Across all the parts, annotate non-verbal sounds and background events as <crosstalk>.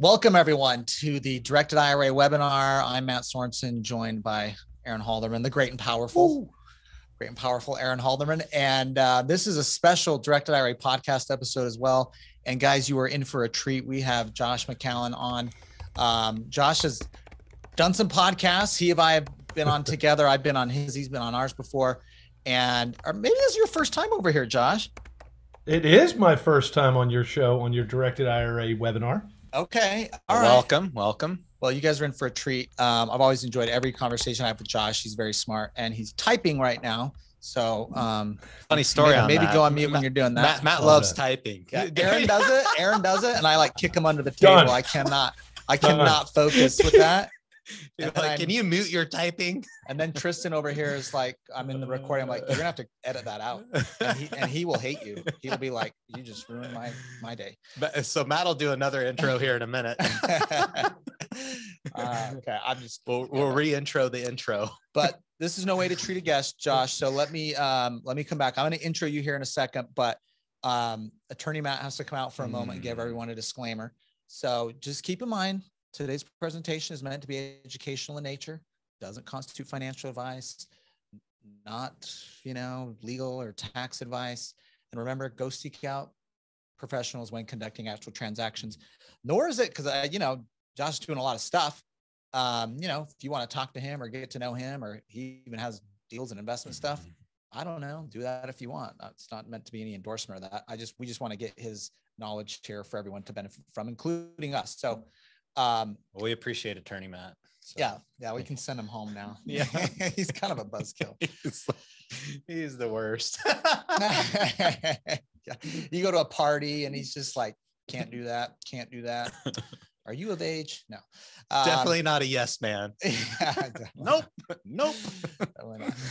Welcome, everyone, to the Directed IRA webinar. I'm Mat Sorensen, joined by Aaron Halderman, the great and powerful. Ooh. Great and powerful Aaron Halderman. And uh, this is a special Directed IRA podcast episode as well. And guys, you are in for a treat. We have Josh McCallen on. Um, Josh has done some podcasts. He and I have been on <laughs> together. I've been on his, he's been on ours before. And or maybe this is your first time over here, Josh. It is my first time on your show, on your Directed IRA webinar. Okay. All right. Welcome. Welcome. Well, you guys are in for a treat. Um, I've always enjoyed every conversation I have with Josh. He's very smart and he's typing right now. So, um, funny story. Maybe, maybe go on mute when you're doing that. Mat, Mat loves typing. Yeah, Aaron does it. Aaron does it, and I like kick him under the table. Done. I cannot. I cannot focus with that. <laughs> like, can you mute your typing? <laughs> And then Tristan over here is like, I'm in the recording. I'm like, you're gonna have to edit that out, and he, and he will hate you. He'll be like, you just ruined my my day. But, so Mat will do another intro here in a minute. <laughs> uh, okay, I'm just we'll, we'll re-intro the intro. But this is no way to treat a guest, Josh. So let me um let me come back. I'm gonna intro you here in a second, but um attorney Mat has to come out for a moment and give everyone a disclaimer. So just keep in mind Today's presentation is meant to be educational in nature, doesn't constitute financial advice, not, you know, legal or tax advice. And remember, go seek out professionals when conducting actual transactions. Nor is it because, I, you know, Josh is doing a lot of stuff. Um, you know, if you want to talk to him or get to know him, or he even has deals and investment stuff, I don't know. Do that if you want. It's not meant to be any endorsement of that. I just we just want to get his knowledge here for everyone to benefit from, including us. So um, well, we appreciate attorney Mat. So. Yeah, yeah, we <laughs> can send him home now. <laughs> Yeah, <laughs> he's kind of a buzzkill. he's, he's the worst. yeah. You go to a party and he's just like, can't do that, can't do that. Are you of age? No. Um, definitely not a yes man. Yeah, nope. Nope.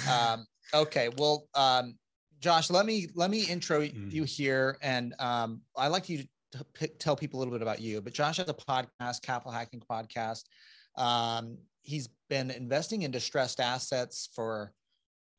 Um, okay. Well, um, Josh, let me let me intro mm. you here, and um, I'd like you to p- tell people a little bit about you. But Josh has a podcast, Capital Hacking Podcast. Um, he's been investing in distressed assets for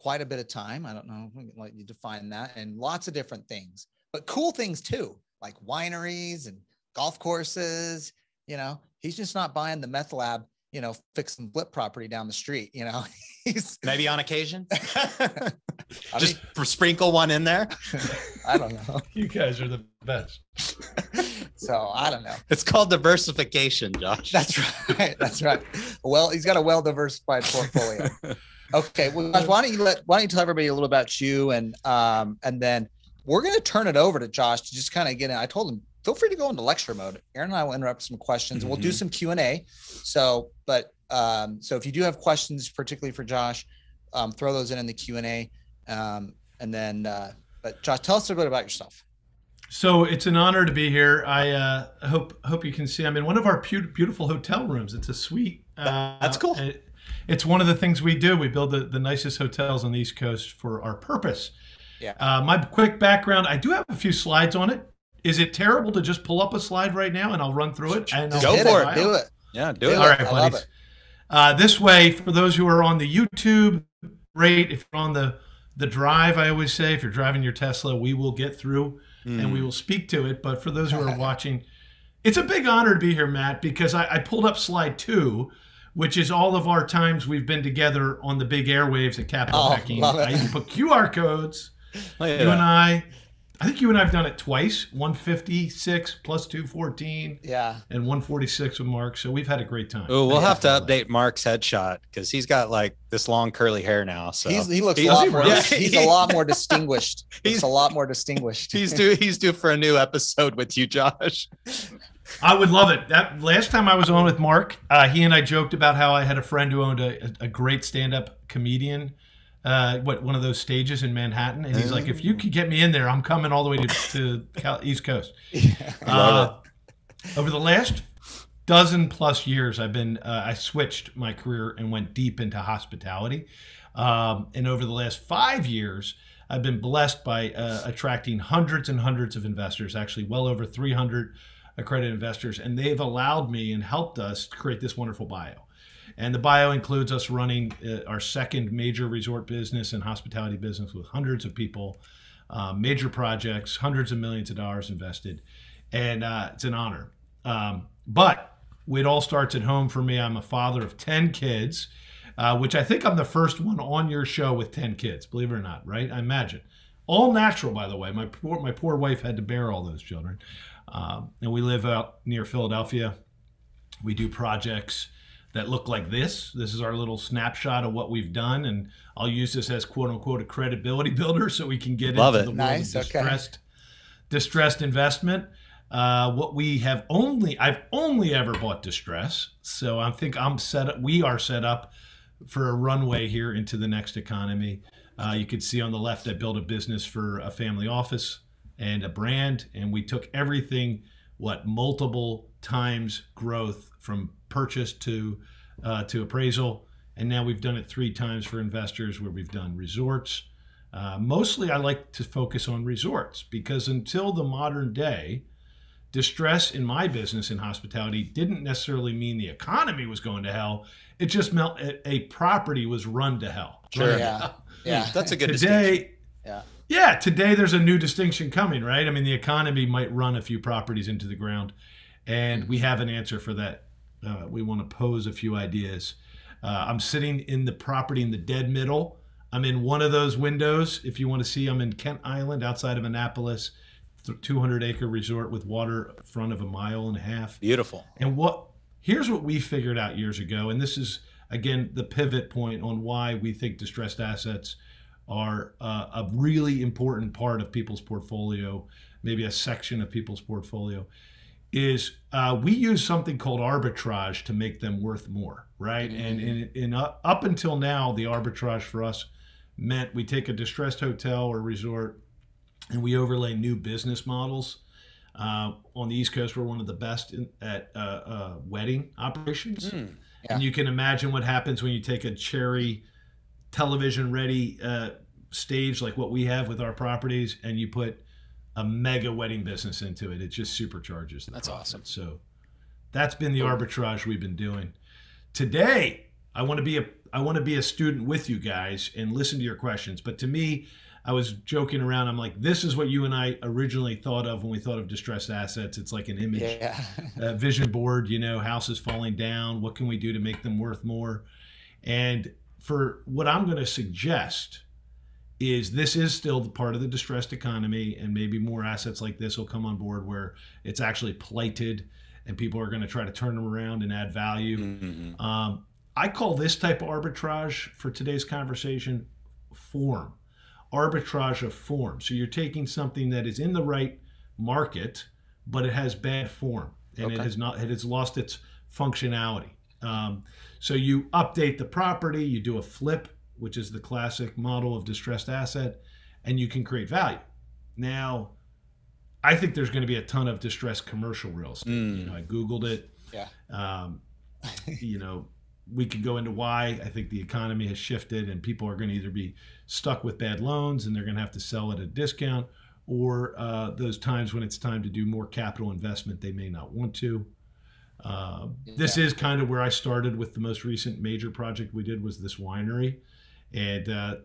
quite a bit of time. I don't know, let you define that, and lots of different things, but cool things too, like wineries and golf courses. You know, he's just not buying the meth lab you know, fix some flip property down the street. You know, <laughs> he's maybe on occasion. <laughs> Just mean, sprinkle one in there. <laughs> I don't know. You guys are the best. <laughs> so I don't know. It's called diversification, Josh. That's right. That's right. Well, he's got a well diversified portfolio. Okay. Well, Josh, why don't you let why don't you tell everybody a little about you and um and then we're gonna turn it over to Josh to just kind of get in. I told him feel free to go into lecture mode. Aaron and I will interrupt some questions. Mm-hmm. We'll do mm-hmm. some Q and A. So, but um, so if you do have questions, particularly for Josh, um, throw those in in the Q and A. Um, and then, uh, but Josh, tell us a little bit about yourself. So it's an honor to be here. I uh, hope hope you can see. I'm in one of our beautiful hotel rooms. It's a suite. Uh, That's cool. It, it's one of the things we do. We build the, the nicest hotels on the East Coast for our purpose. Yeah. Uh, my quick background. I do have a few slides on it. Is it terrible to just pull up a slide right now and I'll run through it? And I'll Go for it. Do it. Yeah, do, do it. All right, buddies. Uh, this way, for those who are on the YouTube, great. If you're on the the drive, I always say, if you're driving your Tesla, we will get through mm. and we hmm. will speak to it. But for those who are <laughs> watching, it's a big honor to be here, Mat, because I, I pulled up slide two, which is all of our times we've been together on the big airwaves at Capital oh, Hacking. I even put QR codes. Oh, yeah. You and I I think you and I have done it twice 156 plus 214. Yeah. And 146 with Mark. So we've had a great time. Oh, we'll have to update Mark's headshot because he's got like this long curly hair now. So he's, he looks he's, a lot more, yeah, he's a lot more distinguished. <laughs> he's a lot more distinguished. He's due, he's due for a new episode with you, Josh. I would love it. That last time I was on with Mark, uh, he and I joked about how I had a friend who owned a, a great stand-up comedian uh, what one of those stages in Manhattan, and he's like, "If you could get me in there, I'm coming all the way to, to Cal- East Coast." <laughs> Yeah, uh, over the last dozen plus years, I've been uh, I switched my career and went deep into hospitality, um, and over the last five years, I've been blessed by uh, attracting hundreds and hundreds of investors, actually well over 300 accredited investors, and they've allowed me and helped us create this wonderful bio. And the bio includes us running uh, our second major resort business and hospitality business with hundreds of people, uh, major projects, hundreds of millions of dollars invested. And uh, it's an honor. Um, but it all starts at home for me. I'm a father of 10 kids, uh, which I think I'm the first one on your show with 10 kids, believe it or not, right? I imagine. All natural, by the way. My poor, my poor wife had to bear all those children. Um, and we live out near Philadelphia. We do projects that look like this. This is our little snapshot of what we've done. And I'll use this as quote unquote a credibility <laughs> builder so we can get Love into it. the world Nice, of okay. distressed, distressed investment. Uh, what we have only, I've only ever bought distress. So I think I'm set up, we are set up for a runway here into the next economy. Uh, you can see on the left, I built a business for a family office and a brand, and we took everything, what multiple times growth from purchase to uh, to appraisal, and now we've done it three times for investors, where we've done resorts. Uh, mostly, I like to focus on resorts because until the modern day, distress in my business in hospitality didn't necessarily mean the economy was going to hell. It just meant a, a property was run to hell. Sure. Run to Yeah. <laughs> Yeah. That's a good distinction. Today, Yeah. yeah, today there's a new distinction coming, right? I mean, the economy might run a few properties into the ground, and we have an answer for that. Uh, we want to pose a few ideas. Uh, I'm sitting in the property in the dead middle. I'm in one of those windows. If you want to see, I'm in Kent Island outside of Annapolis, 200 acre resort with water front of a mile and a half. Beautiful. And what here's what we figured out years ago, and this is again the pivot point on why we think distressed assets are uh, a really important part of people's portfolio, maybe a section of people's portfolio. Is uh, we use something called arbitrage to make them worth more, right? And and, in uh, up until now, the arbitrage for us meant we take a distressed hotel or resort and we overlay new business models. Uh, on the East Coast, we're one of the best in, at uh, uh, wedding operations. Hmm. And you can imagine what happens when you take a cherry television ready uh, stage like what we have with our properties and you put a mega wedding business into it. It just supercharges the That's profit. awesome. So that's been the arbitrage we've been doing. Today, I want to be a I want to be a student with you guys and listen to your questions. But to me, I was joking around. I'm like, this is what you and I originally thought of when we thought of distressed assets. It's like an image Yeah. <laughs> uh, vision board, you know, houses falling down. What can we do to make them worth more? And for what I'm going to suggest is this is still the part of the distressed economy, and maybe more assets like this will come on board where it's actually plighted and people are going to try to turn them around and add value. Mhm. Um, I call this type of arbitrage for today's conversation form, arbitrage of form. So you're taking something that is in the right market, but it has bad form and it has not it has lost its functionality. Um, so you update the property, you do a flip, which is the classic model of distressed asset, and you can create value. Now, I think there's going to be a ton of distressed commercial real estate. You Mm. know, I googled it. Yeah. Um, you know, we could go into why I think the economy has shifted and people are going to either be stuck with bad loans and they're going to have to sell at a discount, or uh, those times when it's time to do more capital investment, they may not want to. Uh, this Yeah. is kind of where I started with the most recent major project we did was this winery, and uh,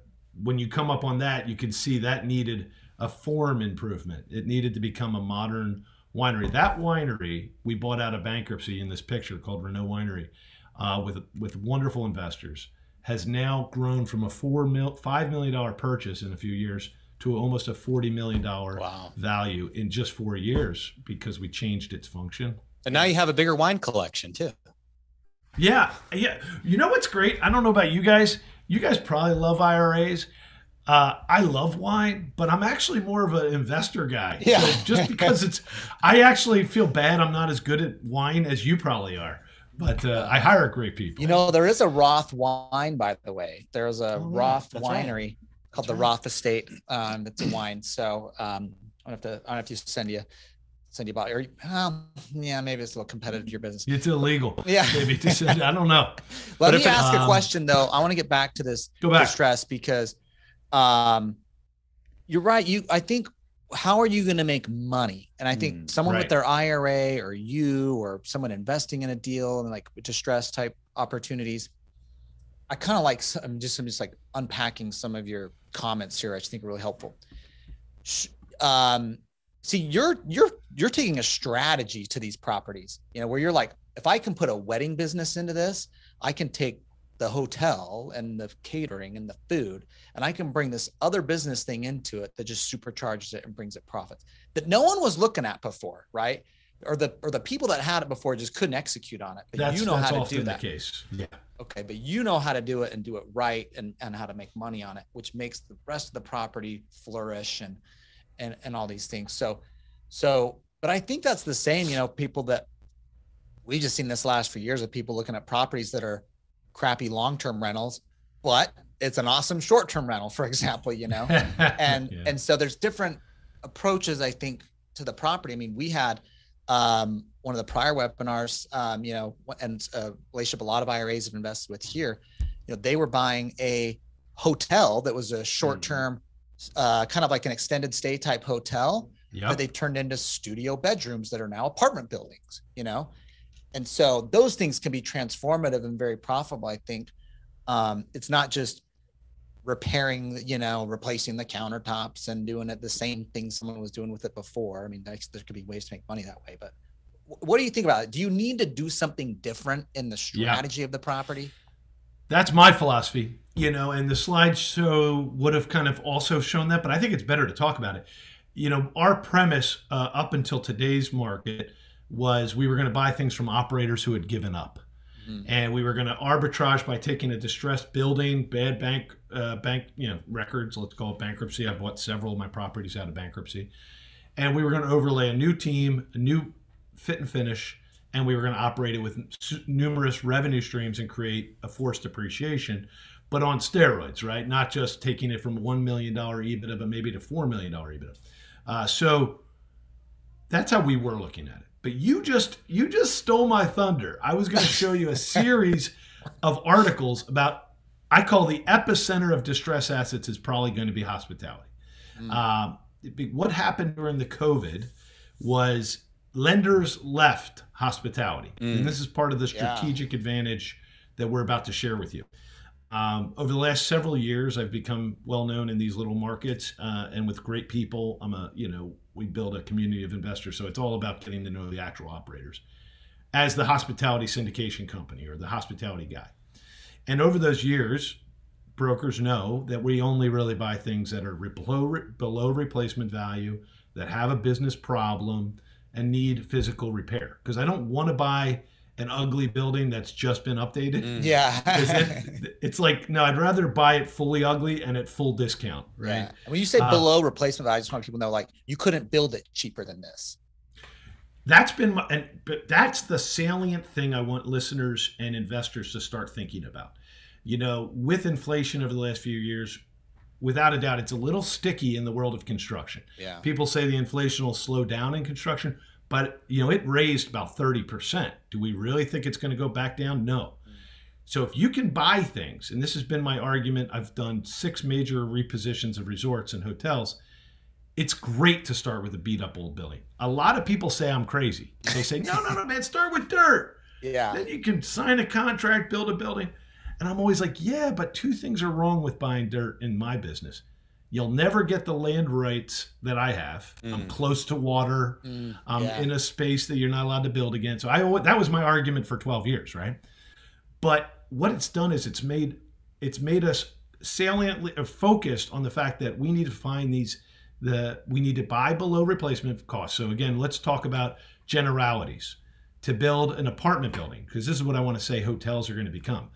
when you come up on that, you can see that needed a form improvement. It needed to become a modern winery. That winery we bought out of bankruptcy in this picture called Renault Winery, uh, with with wonderful investors, has now grown from a four mil five million dollar purchase in a few years to almost a forty million dollar Wow. value in just four years because we changed its function. And now you have a bigger wine collection too. Yeah, yeah. You know what's great? I don't know about you guys. You guys probably love IRAs. Uh, I love wine, but I'm actually more of an investor guy. Yeah. So just <laughs> because it's, I actually feel bad. I'm not as good at wine as you probably are, but uh, I hire great people. You know, there is a Roth wine, by the way. There's a Oh, Roth that's right. winery called That's the right. Roth Estate. Um, that's a wine. So um, I don't have to. I don't have to send you send you about. Or um, yeah, maybe it's a little competitive to your business. it's illegal. Yeah. Maybe to say- I don't know. <laughs> Let But me it- ask a um, question though. I want to get back to this Go back. distress because um, you're right. You, I think, how are you going to make money? And I think Mm, someone right. with their IRA or you or someone investing in a deal and like distress type opportunities. I kind of like. I'm just. I'm just like unpacking some of your comments here. I just think are really helpful. Um, see you're you're you're taking a strategy to these properties you know where you're like if i can put a wedding business into this i can take the hotel and the catering and the food and i can bring this other business thing into it that just supercharges it and brings it profits that no one was looking at before right? Or the or the people that had it before just couldn't execute on it but that's, you know that's how to do that. the case. Yeah. Okay but you know how to do it and do it right and and how to make money on it which makes the rest of the property flourish and and and all these things. So so but i think that's the same you know people that we've just seen this last few years of people looking at properties that are crappy long-term rentals but it's an awesome short-term rental for <laughs> example you know? <laughs> And Yeah. and so there's different approaches i think to the property. I mean we had um, one of the prior webinars um, you know and uh, relationship a lot of iras have invested with here you know they were buying a hotel that was a short-term uh, kind of like an extended stay type hotel Yep. that they turned into studio bedrooms that are now apartment buildings, you know? And so those things can be transformative and very profitable. I think um, it's not just repairing, you know, replacing the countertops and doing it the same thing someone was doing with it before. I mean, there could be ways to make money that way, but what do you think about it? Do you need to do something different in the Yeah. strategy of the property? That's my philosophy, you know, and the slideshow would have kind of also shown that, but I think it's better to talk about it. You know, our premise uh, up until today's market was we were going to buy things from operators who had given up. Mhm. And we were going to arbitrage by taking a distressed building, bad bank, uh, bank, you know, records. Let's call it bankruptcy. I've bought several of my properties out of bankruptcy, and we were going to overlay a new team, a new fit and finish, and we were going to operate it with numerous revenue streams and create a forced appreciation, but on steroids, right? Not just taking it from one million dollar EBITDA, but maybe to four million dollar EBITDA. Uh, so that's how we were looking at it. But you just you just stole my thunder. I was going <laughs> to show you a series of articles about I call the epicenter of distress assets is probably going to be hospitality. Mm. Um, what happened during the COVID was lenders left hospitality, Mm. and this is part of the Yeah. strategic advantage that we're about to share with you. Um, over the last several years, I've become well known in these little markets uh, and with great people. I'm a, you know, we build a community of investors, so it's all about getting to know the actual operators as the hospitality syndication company or the hospitality guy. And over those years, brokers know that we only really buy things that are below, below replacement value, that have a business problem, and need physical repair. Because I don't want to buy an ugly building that's just been updated. Mm. Yeah. <laughs> 'Cause it- it's like no, I'd rather buy it fully ugly and at full discount, right? Yeah. When you say Uh, below replacement value, I just want people to know like you couldn't build it cheaper than this. That's been my, and but that's the salient thing I want listeners and investors to start thinking about. You know, with inflation over the last few years, without a doubt, it's a little sticky in the world of construction. Yeah. People say the inflation will slow down in construction, but you know, it raised about 30%. Do we really think it's going to go back down? No. So if you can buy things, and this has been my argument, I've done six major repositions of resorts and hotels. It's great to start with a beat up old building. A lot of people say I'm crazy. They say, no, no, no, man, start with dirt. Yeah. Then you can sign a contract, build a building. And I'm always like, yeah, but two things are wrong with buying dirt in my business. You'll never get the land rights that I have. I'm Mm. close to water. Mm, I'm yeah. in a space that you're not allowed to build again. So I that was my argument for 12 years, right? But what it's done is it's made it's made us saliently uh, focused on the fact that we need to find these the we need to buy below replacement cost. So again, let's talk about generalities to build an apartment building because this is what I want to say hotels are going to become.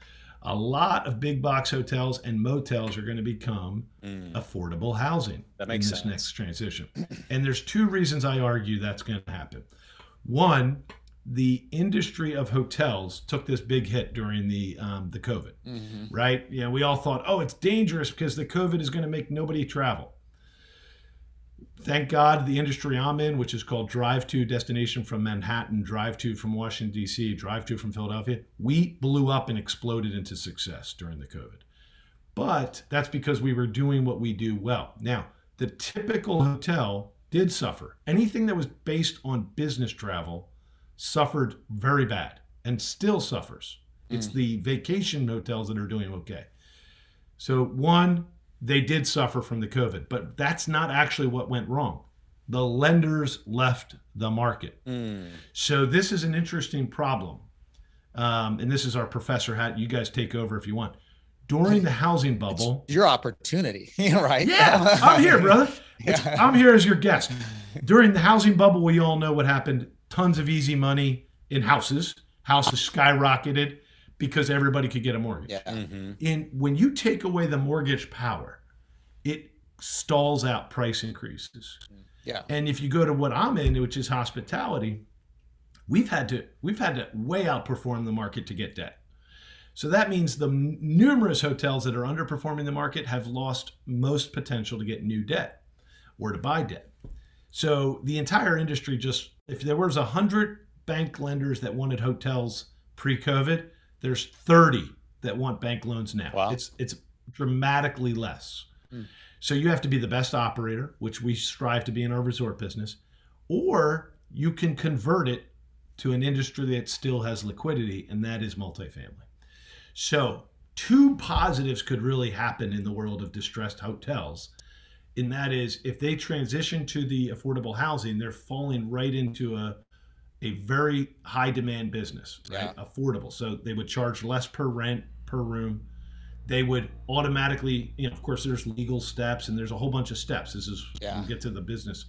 A lot of big box hotels and motels are going to become Mm. affordable housing That makes in this sense. next transition. and there's two reasons I argue that's going to happen. One, the industry of hotels took this big hit during the um, the COVID, Mhm. right? You know, we all thought, oh, it's dangerous because the COVID is going to make nobody travel. Thank God the industry I'm in, which is called Drive to Destination from Manhattan, Drive to from Washington, D.C., Drive to from Philadelphia, we blew up and exploded into success during the COVID. But that's because we were doing what we do well. Now, the typical hotel did suffer. Anything that was based on business travel suffered very bad and still suffers. It's mm. the vacation hotels that are doing okay. So, one, they did suffer from the COVID, but that's not actually what went wrong. the lenders left the market. Mm. So this is an interesting problem. Um, and this is our professor hat. You guys take over if you want. During the housing bubble, it's your opportunity, <laughs> right? Yeah, I'm here, brother. <laughs> Yeah. I'm here as your guest. During the housing bubble, we all know what happened. Tons of easy money in houses. Houses skyrocketed because everybody could get a mortgage. Yeah. hmm And when you take away the mortgage power, it stalls out price increases. Yeah. And if you go to what I'm in, which is hospitality, we've had to we've had to way outperform the market to get debt. So that means the n- numerous hotels that are underperforming the market have lost most potential to get new debt or to buy debt. So the entire industry just if there was 100 bank lenders that wanted hotels pre-COVID, there's 30 that want bank loans now. Wow. It's it's dramatically less. Hmm. So you have to be the best operator, which we strive to be in our resort business, or you can convert it to an industry that still has liquidity, and that is multifamily. So, two positives could really happen in the world of distressed hotels. And that is, if they transition to the affordable housing, they're falling right into a, a very high demand business, right? Affordable. So they would charge less per rent per room. They would automatically, you know, of course, there's legal steps and there's a whole bunch of steps. This is, Yeah. we'll get to the business.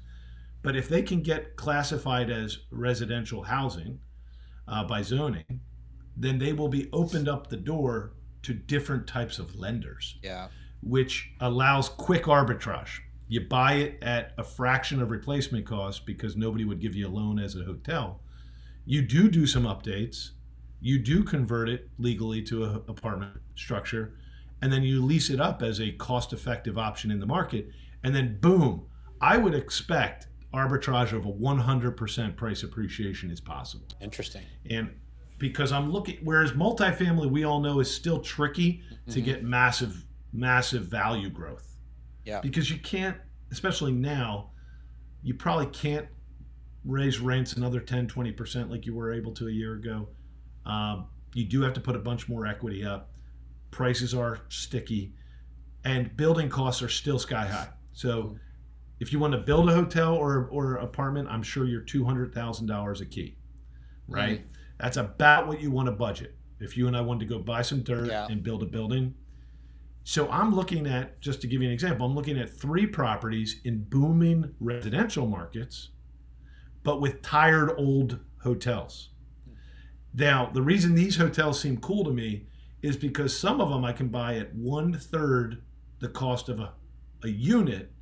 But if they can get classified as residential housing uh, by zoning, then they will be opened up the door to different types of lenders, Yeah. which allows quick arbitrage. You buy it at a fraction of replacement cost because nobody would give you a loan as a hotel. You do do some updates. You do convert it legally to an apartment structure, and then you lease it up as a cost-effective option in the market. And then, boom! I would expect arbitrage of a 100% price appreciation is possible. Interesting. And because I'm looking, whereas multifamily, we all know is still tricky to Mhm. get massive, massive value growth. Yeah. Because you can't, especially now, you probably can't raise rents another 10, 20% like you were able to a year ago. Um, you do have to put a bunch more equity up. Prices are sticky, and building costs are still sky high. So, if you want to build a hotel or or apartment, I'm sure you're two hundred thousand dollars a key, right? That's about what you want to budget. If you and I wanted to go buy some dirt Yeah. and build a building. So I'm looking at just to give you an example, I'm looking at three properties in booming residential markets, but with tired old hotels. Now, the reason these hotels seem cool to me is because some of them I can buy at one third the cost of a, a unit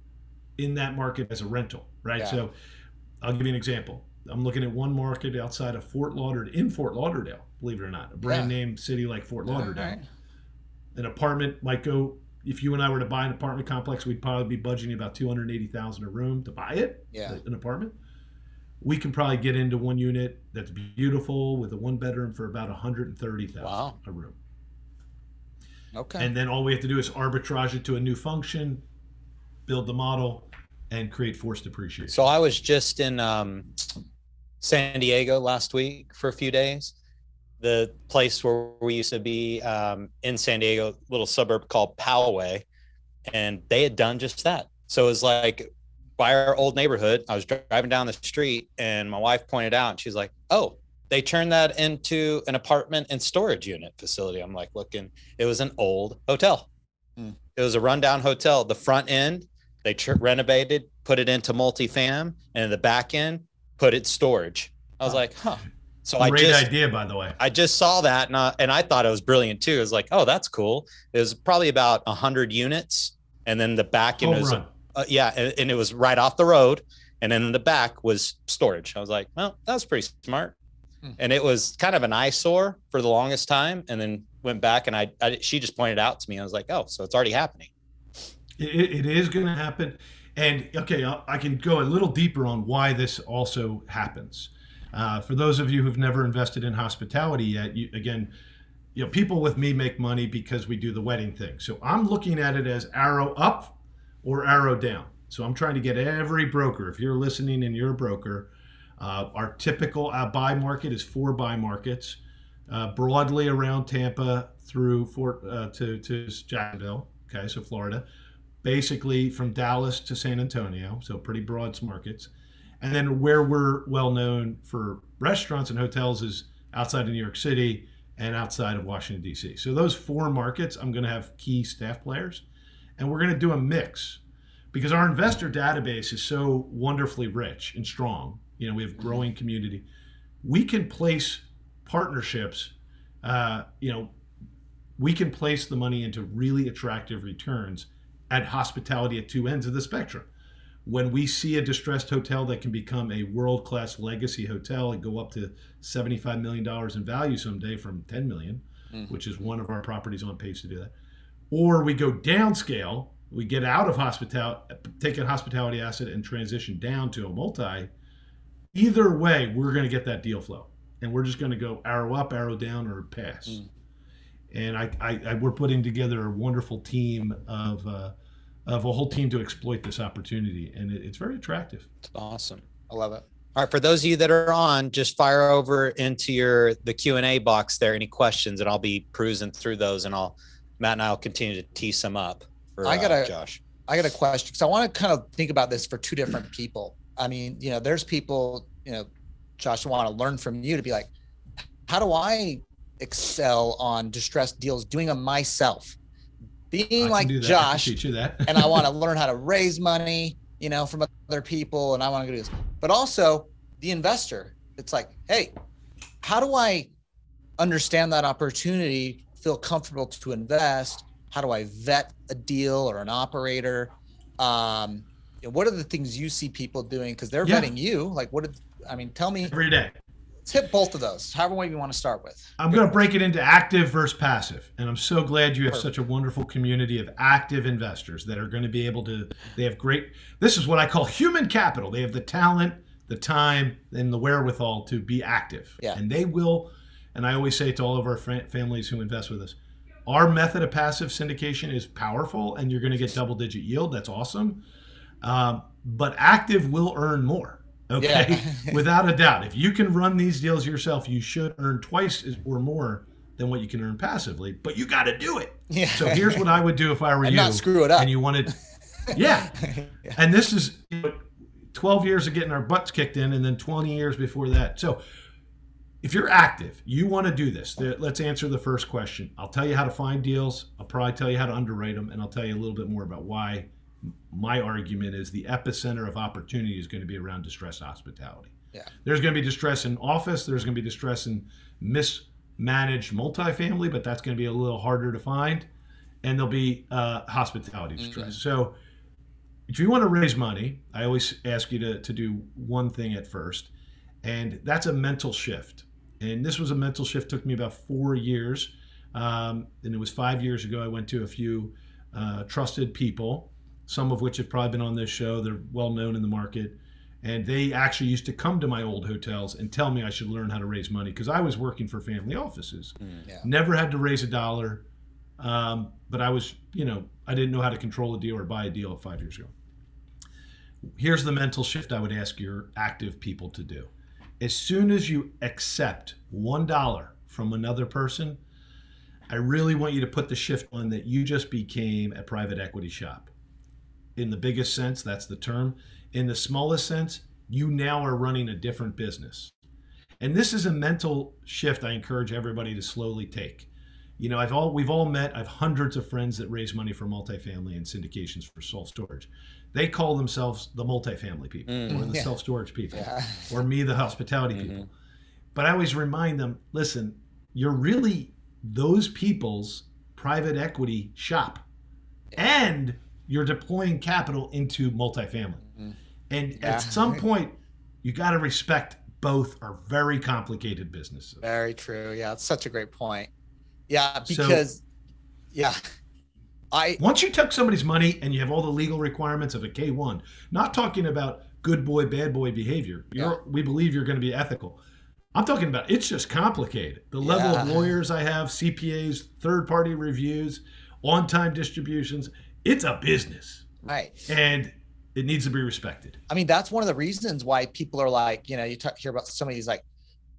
in that market as a rental, right? Yeah. So I'll give you an example. I'm looking at one market outside of Fort Lauderdale, in Fort Lauderdale, believe it or not, a brand name city like Fort Lauderdale. Right. An apartment might go, if you and I were to buy an apartment complex, we'd probably be budgeting about 280000 a room to buy it, Yeah. an apartment. We can probably get into one unit that's beautiful with a one bedroom for about 130000 Wow. a room. Okay. And then all we have to do is arbitrage it to a new function, build the model, and create forced depreciation. So I was just in um, San Diego last week for a few days. The place where we used to be um, in San Diego, little suburb called Poway, and they had done just that. So it was like by our old neighborhood. I was driving down the street, and my wife pointed out, and she's like, "Oh, they turned that into an apartment and storage unit facility." I'm like, looking, it was an old hotel. Hmm. It was a rundown hotel. The front end they tr- renovated, put it into multifam, and in the back end put it storage. I was like, huh. So I Great just idea, by the way. I just saw that and I, and I thought it was brilliant too. It was like, oh, that's cool. It was probably about a hundred units, and then the back end Home was uh, yeah, and, and it was right off the road, and then in the back was storage. I was like, well, that's pretty smart. Hmm. And it was kind of an eyesore for the longest time, and then went back and I, I she just pointed out to me. I was like, oh, so it's already happening. It, it- it is going to happen. And okay, I I can go a little deeper on why this also happens. Uh, for those of you who've never invested in hospitality yet, you, again, you know, people with me make money because we do the wedding thing. So I'm looking at it as arrow up or arrow down. So I'm trying to get every broker. If you're listening and you're a broker, uh, our typical uh, buy market is four buy markets, uh, broadly around Tampa through Fort uh, to to Jacksonville. Okay, so Florida basically from Dallas to San Antonio, so pretty broad markets. And then where we're well known for restaurants and hotels is outside of New York City and outside of Washington, D.C. So those four markets, I'm going to have key staff players. And we're going to do a mix because our investor database is so wonderfully rich and strong. You know, we have growing community. We can place partnerships, uh, you know, we can place the money into really attractive returns at hospitality at two ends of the spectrum. When we see a distressed hotel that can become a world class legacy hotel and go up to $75 million in value someday from 10 million, mm-hmm. which is one of our properties on pace to do that, or we go downscale, we get out of hospitality, take a hospitality asset and transition down to a multi. Either way, we're going to get that deal flow, and we're just going to go arrow up, arrow down, or pass. Mm and I, I, I, we're putting together a wonderful team of uh, of a whole team to exploit this opportunity, and it, it's very attractive. It's awesome. I love it. All right, for those of you that are on, just fire over into your the Q and A box there. Any questions, and I'll be cruising through those, and I'll Mat and I'll continue to tease them up. For, I got uh, a Josh. I got a question because I want to kind of think about this for two different people. I mean, you know, there's people, you know, Josh, want to learn from you to be like, how do I excel on distressed deals doing them myself. Being like Josh, and I <laughs> want to learn how to raise money, you know, from other people, and I want to do this. But also the investor, it's like, hey, how do I understand that opportunity, feel comfortable to invest? How do I vet a deal or an operator? Um, what are the things you see people doing? Because they're yeah. vetting you. Like, what did I mean? Tell me every day. Let's hit both of those. However way you want to start with. I'm going to break it into active versus passive, and I'm so glad you have Perfect. such a wonderful community of active investors that are going to be able to. They have great. This is what I call human capital. They have the talent, the time, and the wherewithal to be active. Yeah. And they will. And I always say to all of our families who invest with us, our method of passive syndication is powerful, and you're going to get double-digit yield. That's awesome. Um, but active will earn more Okay, yeah. <laughs> without a doubt. If you can run these deals yourself, you should earn twice or more than what you can earn passively. But you got to do it. Yeah. So here's what I would do if I were and you. Not screw it up. And you wanted, <laughs> yeah. yeah. And this is you know, 12 years of getting our butts kicked in, and then 20 years before that. So if you're active, you want to do this. Let's answer the first question. I'll tell you how to find deals. I'll probably tell you how to underwrite them, and I'll tell you a little bit more about why my argument is the epicenter of opportunity is going to be around distress hospitality. Yeah. There's going to be distress in office. There's going to be distress in mismanaged multifamily, but that's going to be a little harder to find. And there'll be uh, hospitality distress. Mm-hmm. So if you want to raise money, I always ask you to, to do one thing at first, and that's a mental shift. And this was a mental shift, took me about four years. Um, and it was five years ago, I went to a few uh, trusted people some of which have probably been on this show. They're well known in the market. And they actually used to come to my old hotels and tell me I should learn how to raise money because I was working for family offices. Mm, yeah. Never had to raise a dollar. Um, but I was, you know, I didn't know how to control a deal or buy a deal five years ago. Here's the mental shift I would ask your active people to do. As soon as you accept $1 from another person, I really want you to put the shift on that you just became a private equity shop in the biggest sense, that's the term. In the smallest sense, you now are running a different business. And this is a mental shift I encourage everybody to slowly take. You know, I've all we've all met. I've hundreds of friends that raise money for multifamily and syndications for self storage. They call themselves the multifamily people mm, or the yeah. self storage people, yeah. or me the hospitality mm-hmm. people. But I always remind them, listen, you're really those people's private equity shop, and you're deploying capital into multifamily. Mm-hmm. And yeah. at some point, you got to respect both are very complicated businesses. Very true. Yeah, it's such a great point. Yeah, because so, yeah. I once you took somebody's money and you have all the legal requirements of a K1, not talking about good boy, bad boy behavior. Yeah. We believe you're going to be ethical. I'm talking about it's just complicated. The level yeah. of lawyers I have, CPAs, third party reviews, on time distributions it's a business. Right. And it needs to be respected. I mean, that's one of the reasons why people are like, you know, you talk, hear about some of these like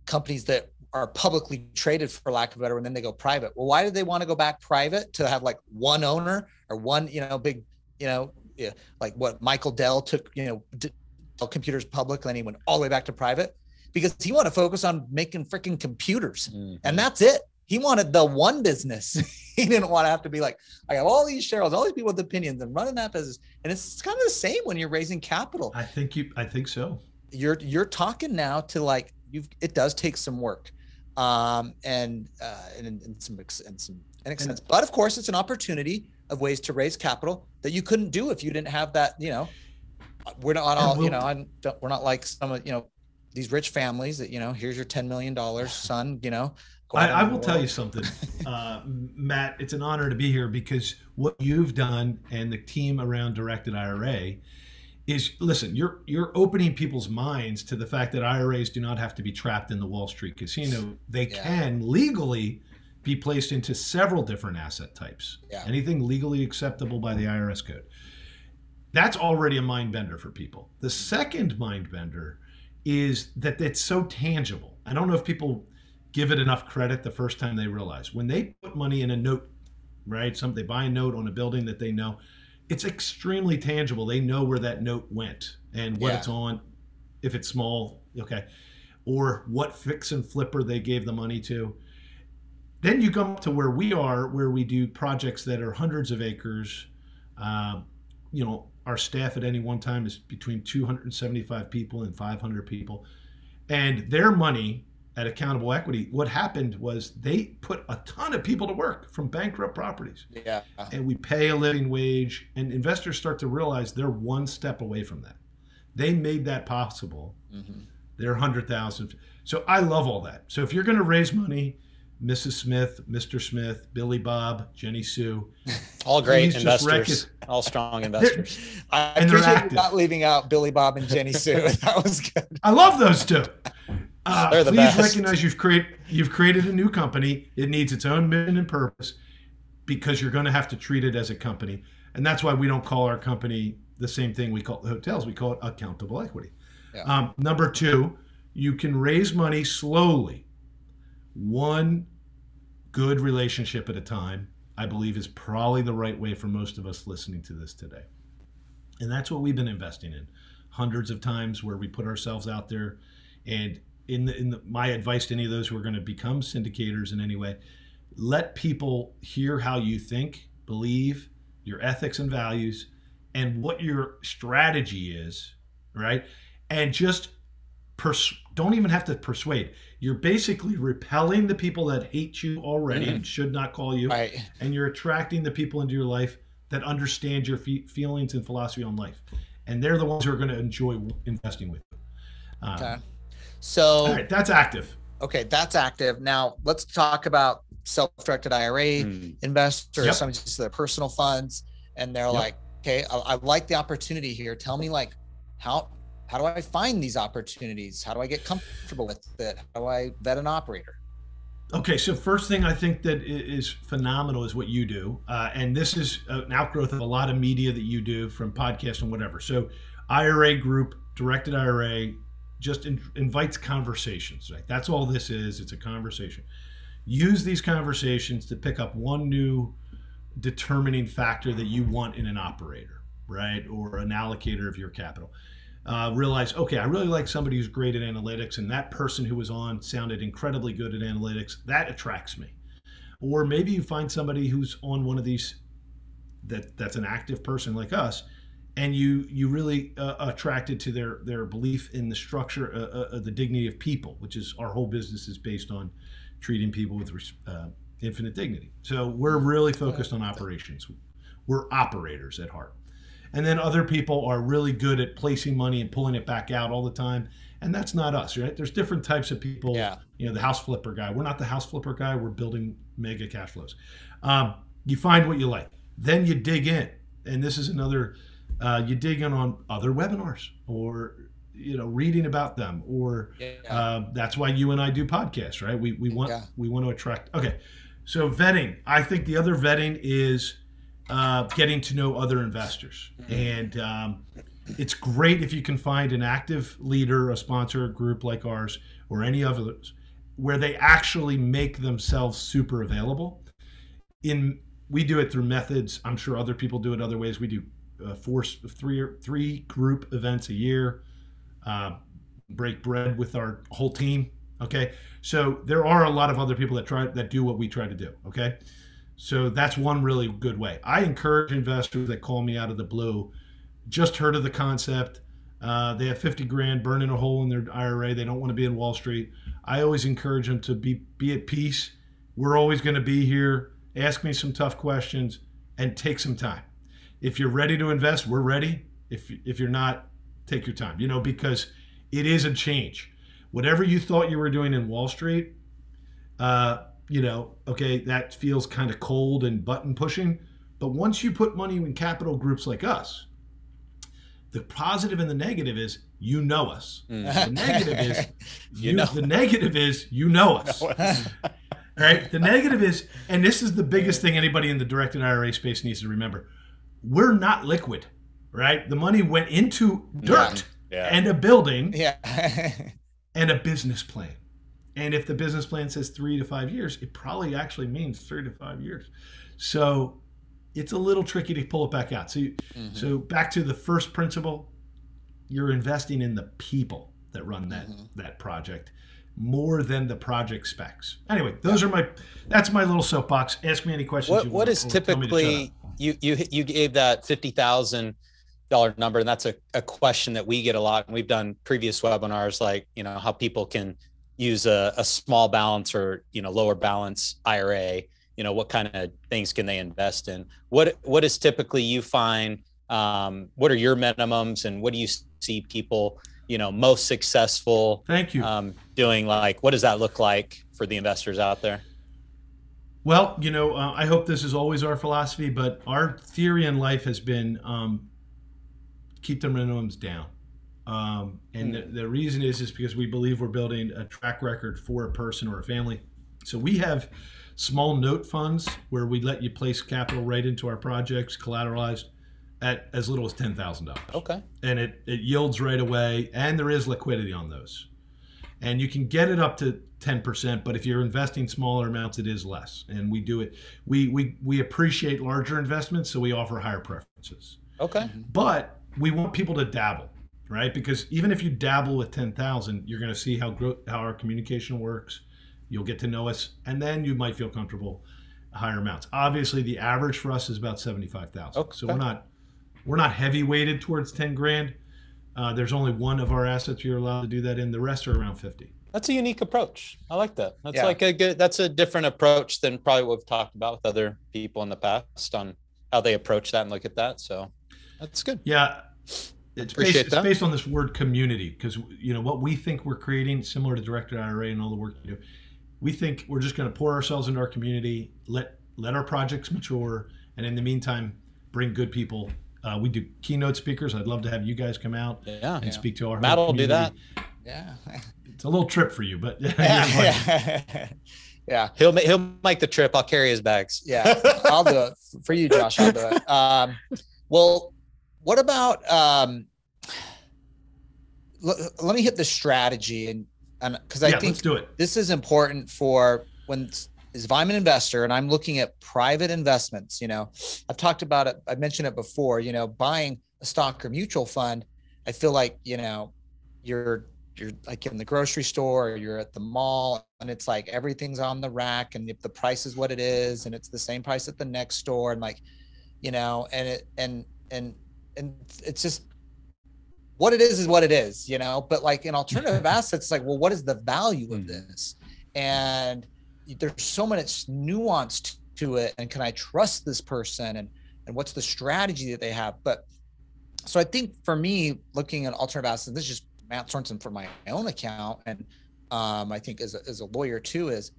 companies that are publicly traded for lack of a better and then they go private. Well, why did they want to go back private to have like one owner or one, you know, big you know, yeah, like what Michael Dell took, you know, Dell computers public, and then he went all the way back to private because he wanted to focus on making freaking computers, mm-hmm. and that's it. He wanted the one business. <laughs> he didn't want to have to be like, I have all these shareholders, all these people with opinions, and running that business. And it's kind of the same when you're raising capital. I think you. I think so. You're you're talking now to like you've. It does take some work, um, and uh, and, and some and some and sense. But of course, it's an opportunity of ways to raise capital that you couldn't do if you didn't have that. You know, we're not all. You know, I'm, we're not like some of you know these rich families that you know. Here's your ten million dollars, son. You know. I, I, will tell you something, <laughs> uh, Mat. It's an honor to be here because what you've done and the team around Directed IRA is listen. You're you're opening people's minds to the fact that IRAs do not have to be trapped in the Wall Street casino. They yeah. can legally be placed into several different asset types. Yeah. Anything legally acceptable by the IRS code. That's already a mind bender for people. The second mind bender is that it's so tangible. I don't know if people give it enough credit the first time they realize when they put money in a note, right? Some they buy a note on a building that they know, it's extremely tangible. They know where that note went and what yeah. it's on, if it's small, okay, or what fix and flipper they gave the money to then you come to where we are, where we do projects that are hundreds of acres. Uh, you know, our staff at any one time is between 275 people and 500 people. And their money at Accountable Equity, what happened was they put a ton of people to work from bankrupt properties. Yeah. And we pay a living wage, and investors start to realize they're one step away from that. They made that possible. Mm-hmm. They're 100,000. So I love all that. So if you're going to raise money, Mrs. Smith, Mr. Smith, Billy Bob, Jenny Sue. <laughs> All great investors. All strong investors. I and appreciate not leaving out Billy Bob and Jenny Sue. <laughs> that was good. I love those two. Uh, the please best. recognize you've created you've created a new company. It needs its own mission and purpose because you're going to have to treat it as a company, and that's why we don't call our company the same thing we call the hotels. We call it accountable equity. Yeah. Um, number two, you can raise money slowly one good relationship at a time, I believe, is probably the right way for most of us listening to this today. And that's what we've been investing in hundreds of times where we put ourselves out there. And in the, in the, my advice to any of those who are going to become syndicators in any way, let people hear how you think, believe, your ethics and values, and what your strategy is, right? And just pers- don't even have to persuade. You're basically repelling the people that hate you already mm-hmm. and should not call you, right. and you're attracting the people into your life that understand your fe- feelings and philosophy on life, and they're the ones who are going to enjoy investing with you. Um, okay. So that's active. Okay, that's active. Now let's talk about self-directed IRA mm. investors, yep. some just their personal funds, and they're yep. like, okay, I, I like the opportunity here. Tell me like how how do I find these opportunities? How do I get comfortable with it? How do I vet an operator? Okay, so first thing I think that is phenomenal is what you do, uh, and this is an outgrowth of a lot of media that you do from podcasts and whatever. So, IRA Group, directed IRA, just in, invites conversations. Right, that's all this is. It's a conversation. Use these conversations to pick up one new determining factor that you want in an operator, right, or an allocator of your capital uh, realize, okay, I really like somebody who's great at analytics, and that person who was on sounded incredibly good at analytics. That attracts me. Or maybe you find somebody who's on one of these that that's an active person like us, and you you really uh, attracted to their their belief in the structure, uh, uh, the dignity of people, which is our whole business is based on treating people with uh, infinite dignity. So we're really focused on operations. We're operators at heart. And then other people are really good at placing money and pulling it back out all the time. And that's not us, right? There's different types of people. Yeah. You know, the house flipper guy. We're not the house flipper guy. We're building mega cash flows. Um, you find what you like. Then you dig in. And this is another, uh, you dig in on other webinars or, you know, reading about them. Or yeah. uh, that's why you and I do podcasts, right? We, we want, yeah. we want to attract. Okay. So vetting. I think the other vetting is, uh, getting to know other investors. Mm-hmm. And um, it's great if you can find an active leader, a sponsor, a group like ours, or any others, where they actually make themselves super available. In we do it through methods. I'm sure other people do it other ways. We do uh, four, three, three group events a year. Uh, break bread with our whole team. Okay, so there are a lot of other people that try that do what we try to do. Okay, so that's one really good way. I encourage investors that call me out of the blue, just heard of the concept. Uh, they have 50 grand burning a hole in their IRA. They don't want to be in Wall Street. I always encourage them to be be at peace. We're always going to be here. Ask me some tough questions and take some time. If you're ready to invest, we're ready. If if you're not, take your time. You know because it is a change. Whatever you thought you were doing in Wall Street, uh, you know, okay, that feels kind of cold and button pushing. But once you put money in capital groups like us, the positive and the negative is you know us. Mm. The negative is <laughs> you, you know. the negative is you know us. <laughs> Know us. right? The negative is, and this is the biggest thing anybody in the directed IRA space needs to remember. We're not liquid, right? The money went into dirt yeah. and a building yeah. <laughs> and a business plan. And if the business plan says three to five years, it probably actually means three to five years. So it's a little tricky to pull it back out. So, mm-hmm. so back to the first principle, you're investing in the people that run that mm-hmm. that project more than the project specs. Anyway, those are my that's my little soapbox. Ask me any questions. What, what is typically you you you gave that fifty thousand dollar number and that's a, a question that we get a lot. And we've done previous webinars like you know how people can use a, a small balance or you know lower balance ira you know what kind of things can they invest in? What what is typically you find um, what are your minimums and what do you see people you know most successful thank you. um, doing? Like what does that look like for the investors out there well you know uh, i hope this is always our philosophy but our theory in life has been um, keep the minimums down. Um, and the, the, reason is is because we believe we're building a track record for a person or a family. So we have small note funds where we let you place capital right into our projects, collateralized at as little as ten thousand dollars. Okay. And it, it yields right away, and there is liquidity on those. And you can get it up to ten percent, but if you're investing smaller amounts, it is less. And we do it. We we we appreciate larger investments, so we offer higher preferences. Okay. But we want people to dabble, right? Because even if you dabble with 10,000, you're going to see how grow, how our communication works. You'll get to know us, and then you might feel comfortable higher amounts. Obviously, the average for us is about 75,000. Okay. So we're not we're not heavy weighted towards 10 grand. Uh, there's only one of our assets you're allowed to do that in. The rest are around 50. That's a unique approach. I like that. That's yeah. like a good. That's a different approach than probably what we've talked about with other people in the past on how they approach that and look at that. So that's good. Yeah, it's based, it's based, on this word community because you know what we think we're creating, similar to directed IRA and all the work we do. We think we're just going to pour ourselves into our community, let let our projects mature, and in the meantime, bring good people. Uh, we do keynote speakers. I'd love to have you guys come out yeah, and yeah. speak to our. Mat will do that. Yeah, <laughs> it's a little trip for you, but <laughs> yeah, <laughs> yeah. He'll make he'll make the trip. I'll carry his bags. Yeah, I'll do it for you, Josh. I'll do it. Um, well, what about um, l- let me hit the strategy and and because I yeah, think this is important for when if I'm an investor and I'm looking at private investments, you know, I've talked about it, I've mentioned it before, you know, buying a stock or mutual fund, I feel like, you know, you're you're like in the grocery store or you're at the mall and it's like everything's on the rack and if the price is what it is and it's the same price at the next store and like, you know, and it and and and it's just what it is is what it is, you know. But like in alternative <laughs> assets, like, well, what is the value of mm-hmm. this? And there's so much nuance to it. And can I trust this person? And and what's the strategy that they have? But so I think for me, looking at alternative assets, this is just Mat Sorensen for my own account, and um, I think as a, as a lawyer too, is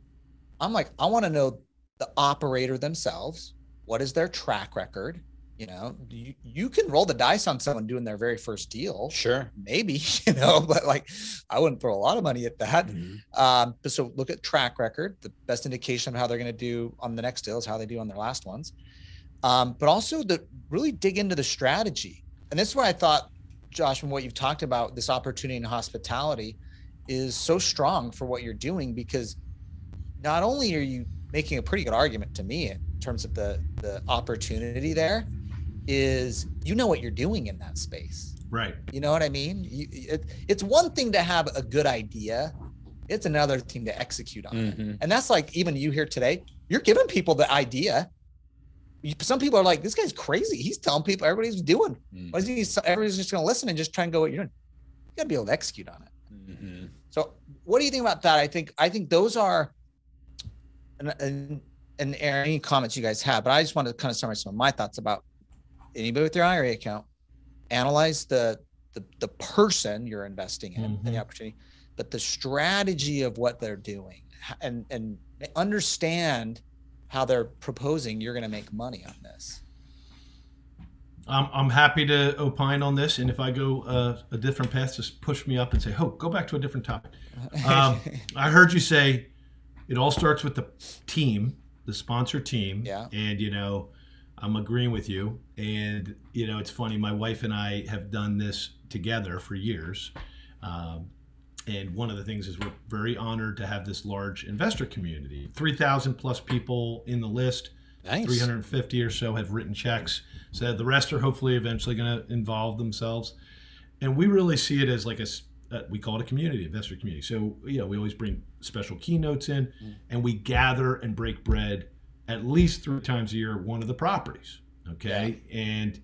I'm like I want to know the operator themselves. What is their track record? You know you, you can roll the dice on someone doing their very first deal. Sure. Maybe <laughs> you know but like i wouldn't throw a lot of money at that. Mm-hmm. um but so look at track record. The best indication of how they're going to do on the next deal is how they do on their last ones. Um but also the really dig into the strategy. And this is where i thought josh from what you've talked about this opportunity in hospitality is so strong for what you're doing because not only are you making a pretty good argument to me in terms of the the opportunity there is you know what you're doing in that space. Right. You know what I mean? You, it, it's one thing to have a good idea. It's another thing to execute on it. Mhm. And that's like even you here today, you're giving people the idea. You- Some people are like, this guy's crazy. He's telling people everybody's doing. Mm. Why is he, everybody's just going to listen and just try and go what you're doing. You got to be able to execute on it. Mhm. So what do you think about that? I think, I think those are, and, and, and Aaron, any comments you guys have, but I just want to kind of summarize some of my thoughts about anybody with their IRA account, analyze the, the, the person you're investing in and the Mhm. opportunity, but the strategy of what they're doing and, and understand how they're proposing you're going to make money on this. I'm, I'm happy to opine on this, and if I go uh, a different path, just push me up and say, "Oh, go back to a different topic." Um, <laughs> I heard you say it all starts with the team, the sponsor team. Yeah. And you know, I'm agreeing with you. And you know, it's funny. My wife and I have done this together for years. Um, and one of the things is we're very honored to have this large investor community. Three thousand plus people in the list. Nice. 350 or so have written checks. So the rest are hopefully eventually going to involve themselves. And we really see it as like a, uh, we call it a community, investor community. So, you know, we always bring special keynotes in Mm. and we gather and break bread at least three times a year one of the properties. Okay. And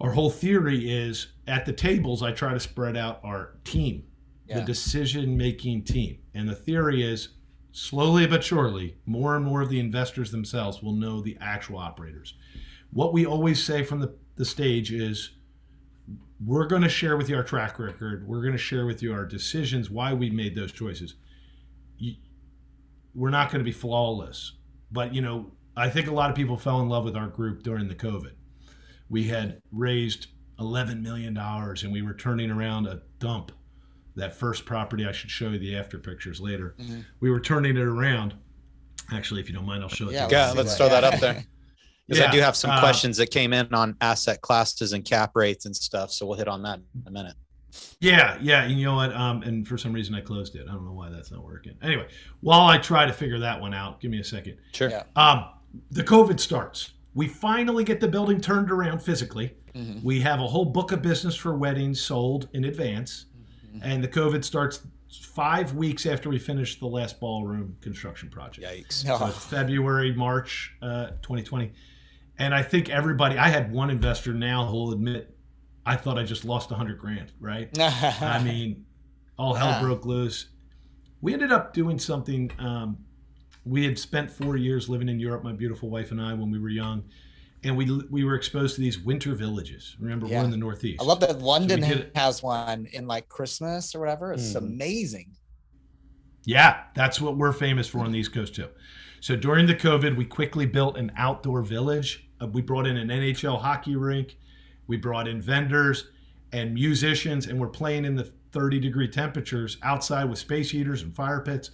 our whole theory is at the tables, I try to spread out our team, the decision making team. And the theory is slowly but surely, more and more of the investors themselves will know the actual operators. What we always say from the, the stage is we're going to share with you our track record, we're going to share with you our decisions, why we made those choices. You, we're not going to be flawless, but you know, I think a lot of people fell in love with our group during the COVID. We had raised $11 million and we were turning around a dump that first property. I should show you the after pictures later. Mhm. We were turning it around. Actually, if you don't mind, I'll show it Yeah, to you. Yeah, let's throw that up there. Because I do have some uh, questions that came in on asset classes and cap rates and stuff. So we'll hit on that in a minute. Yeah, yeah. And you know what? Um, and for some reason I closed it. I don't know why that's not working. Anyway, while I try to figure that one out, give me a second. Sure. Yeah. Um, the COVID starts. We finally get the building turned around physically. Mhm. We have a whole book of business for weddings sold in advance, and the COVID starts five weeks after we finish the last ballroom construction project. Yikes. So it's February, March, uh, 2020. And I think everybody, I had one investor now who'll admit, I thought I just lost a 100 grand, right? <laughs> I mean, all hell Yeah. broke loose. We ended up doing something. Um, we had spent four years living in Europe, my beautiful wife and I, when we were young. And we we were exposed to these winter villages. Remember, Yeah. we're in the Northeast. I love that London did it. has one in like Christmas or whatever. It's Mhm. amazing. Yeah, that's what we're famous for on the East Coast too. So during the COVID, we quickly built an outdoor village. Uh, we brought in an NHL hockey rink. We brought in vendors and musicians, and we're playing in the 30 degree temperatures outside with space heaters and fire pits.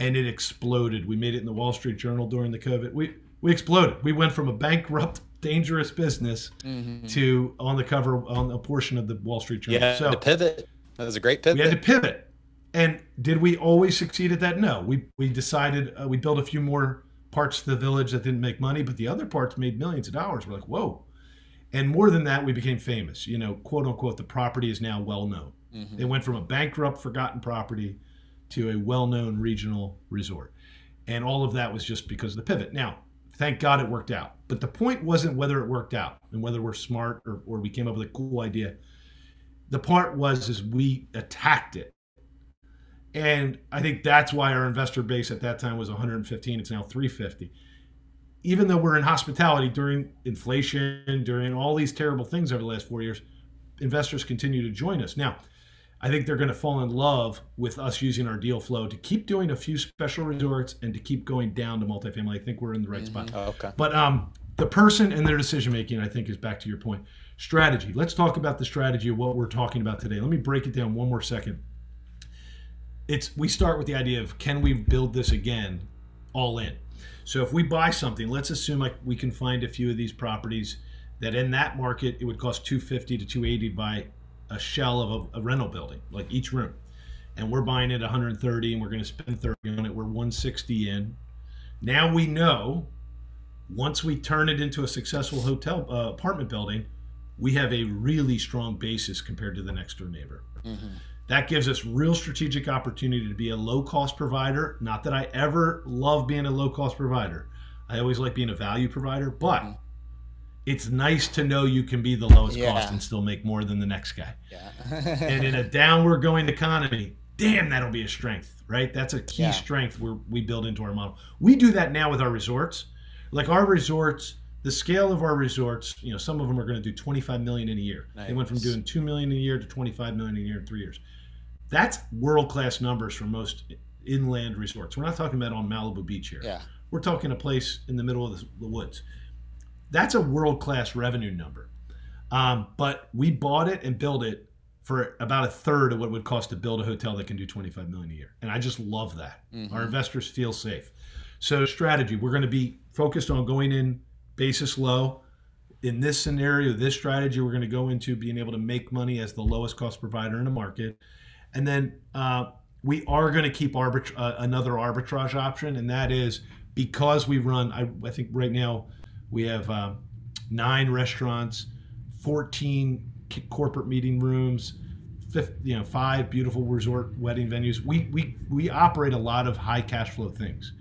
And it exploded. We made it in the Wall Street Journal during the COVID. We we exploded. We went from a bankrupt, dangerous business Mhm. to on the cover on a portion of the Wall Street Journal. Yeah. so the pivot. That was a great pivot. we had to pivot. And did we always succeed at that? No. We we decided uh, we built a few more parts to the village that didn't make money, but the other parts made millions of dollars. We're like, whoa. And more than that, we became famous. You know, quote unquote, the property is now well known. Mhm. It went from a bankrupt, forgotten property to a well known regional resort. And all of that was just because of the pivot. Now, thank God it worked out. But the point wasn't whether it worked out and whether we're smart or, or we came up with a cool idea. The part was is we attacked it. And I think that's why our investor base at that time was 115. It's now 350. Even though we're in hospitality during inflation, during all these terrible things over the last four years, investors continue to join us. Now, I think they're going to fall in love with us using our deal flow to keep doing a few special resorts and to keep going down to multifamily. I think we're in the right spot. Oh, okay. But um, the person and their decision making, I think, is back to your point. Strategy. Let's talk about the strategy of what we're talking about today. Let me break it down one more second. It's we start with the idea of can we build this again, all in. So if we buy something, let's assume like we can find a few of these properties that in that market it would cost 250 to 280 to buy a shell of a, a rental building, like each room. And we're buying it 130 and we're going to spend 30 on it. We're 160 in. Now we know once we turn it into a successful hotel uh, apartment building, we have a really strong basis compared to the next door neighbor. Mm-hmm. That gives us real strategic opportunity to be a low cost provider. Not that I ever love being a low cost provider. I always like being a value provider, but mm-hmm. it's nice to know you can be the lowest yeah. cost and still make more than the next guy. Yeah. and in a <laughs> downward going economy, damn, that'll be a strength, right? That's a key yeah. strength where we build into our model. We do that now with our resorts. Like our resorts, the scale of our resorts, you know, some of them are going to do 25 million in a year. Nice. They went from doing 2 million a year to 25 million a year in 3 years. That's world-class numbers for most inland resorts. We're not talking about on Malibu Beach here. Yeah. We're talking a place in the middle of the, the woods. That's a world-class revenue number. Um, but we bought it and built it for about a third of what it would cost to build a hotel that can do 25 million a year. And I just love that. Mm-hmm. Our investors feel safe. So strategy, we're going to be focused on going in basis low. In this scenario, this strategy, we're going to go into being able to make money as the lowest cost provider in the market. And then uh, we are going to keep arbitra- uh, another arbitrage option, and that is because we run, I, I think right now we have uh, nine restaurants, 14 corporate meeting rooms, fifth, you know, five beautiful resort wedding venues. We we we operate a lot of high cash flow things.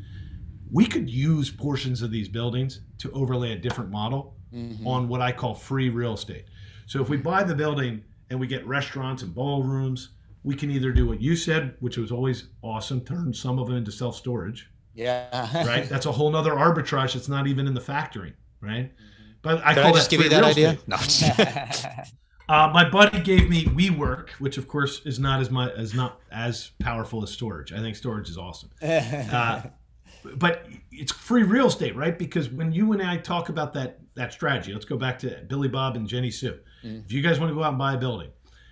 We could use portions of these buildings to overlay a different model mm-hmm. on what I call free real estate. So if we buy the building and we get restaurants and ballrooms, we can either do what you said, which was always awesome, turn some of them into self storage. Yeah. right. <laughs> That's a whole nother arbitrage that's not even in the factory. Right. Mm-hmm. But I Can call I just that give you that idea. No. <laughs> <laughs> Uh, my buddy gave me WeWork, which of course is not as much as not as powerful as storage. I think storage is awesome, uh, but it's free real estate, right? Because when you and I talk about that that strategy, let's go back to Billy Bob and Jenny Sue. Mm-hmm. If you guys want to go out and buy a building,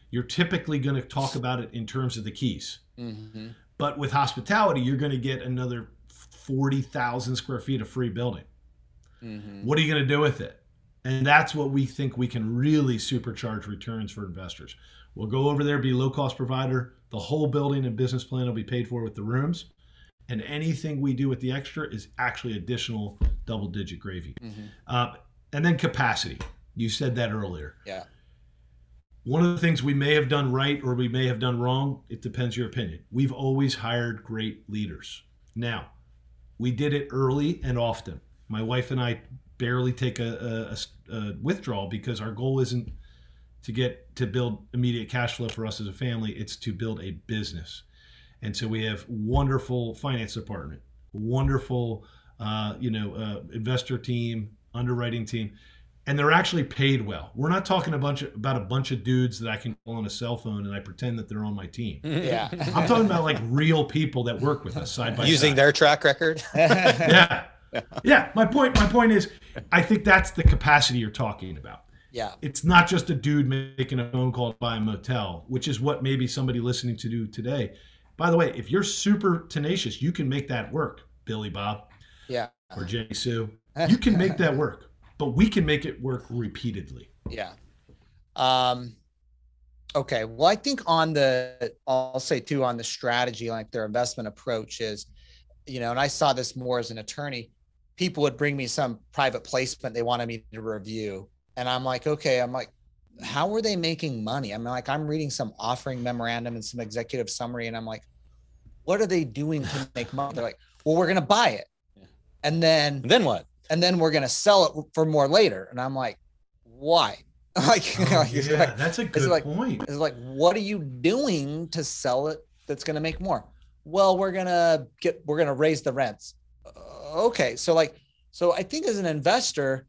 you're typically going to talk about it in terms of the keys. Mm-hmm. But with hospitality, you're going to get another forty thousand square feet of free building. Mm-hmm. What are you going to do with it? And that's what we think we can really supercharge returns for investors. We'll go over there, be low cost provider. The whole building and business plan will be paid for with the rooms. And anything we do with the extra is actually additional double digit gravy. Mm-hmm. Uh, and then capacity. You said that earlier. Yeah. One of the things we may have done right or we may have done wrong, it depends your opinion. We've always hired great leaders. Now, we did it early and often. My wife and I barely take a, a, a, withdrawal because our goal isn't to get to build immediate cash flow for us as a family it's to build a business and so we have wonderful finance department wonderful uh, you know uh, investor team underwriting team and they're actually paid well we're not talking a bunch of, about a bunch of dudes that i can call on a cell phone and i pretend that they're on my team <laughs> yeah i'm talking about like real people that work with us side by side. using side. their track record <laughs> yeah yeah, my point. My point is, I think that's the capacity you're talking about. Yeah, it's not just a dude making a phone call to buy a motel, which is what maybe somebody listening to do today. By the way, if you're super tenacious, you can make that work, Billy Bob. Yeah. Or Jenny Sue. You can make that work, but we can make it work repeatedly. Yeah. Um. Okay. Well, I think on the, I'll say too, on the strategy, like their investment approach is, you know, and I saw this more as an attorney people would bring me some private placement they wanted me to review. And I'm like, okay, I'm like, how are they making money? I'm like, I'm reading some offering memorandum and some executive summary, and I'm like, what are they doing to make money? They're like, well, we're gonna buy it. And then and then what? And then we're gonna sell it for more later. And I'm like, why? <laughs> like, oh, <laughs> yeah, like, that's a good like, point. It's like, what are you doing to sell it that's gonna make more? Well, we're gonna get we're gonna raise the rents uh, okay so like so i think as an investor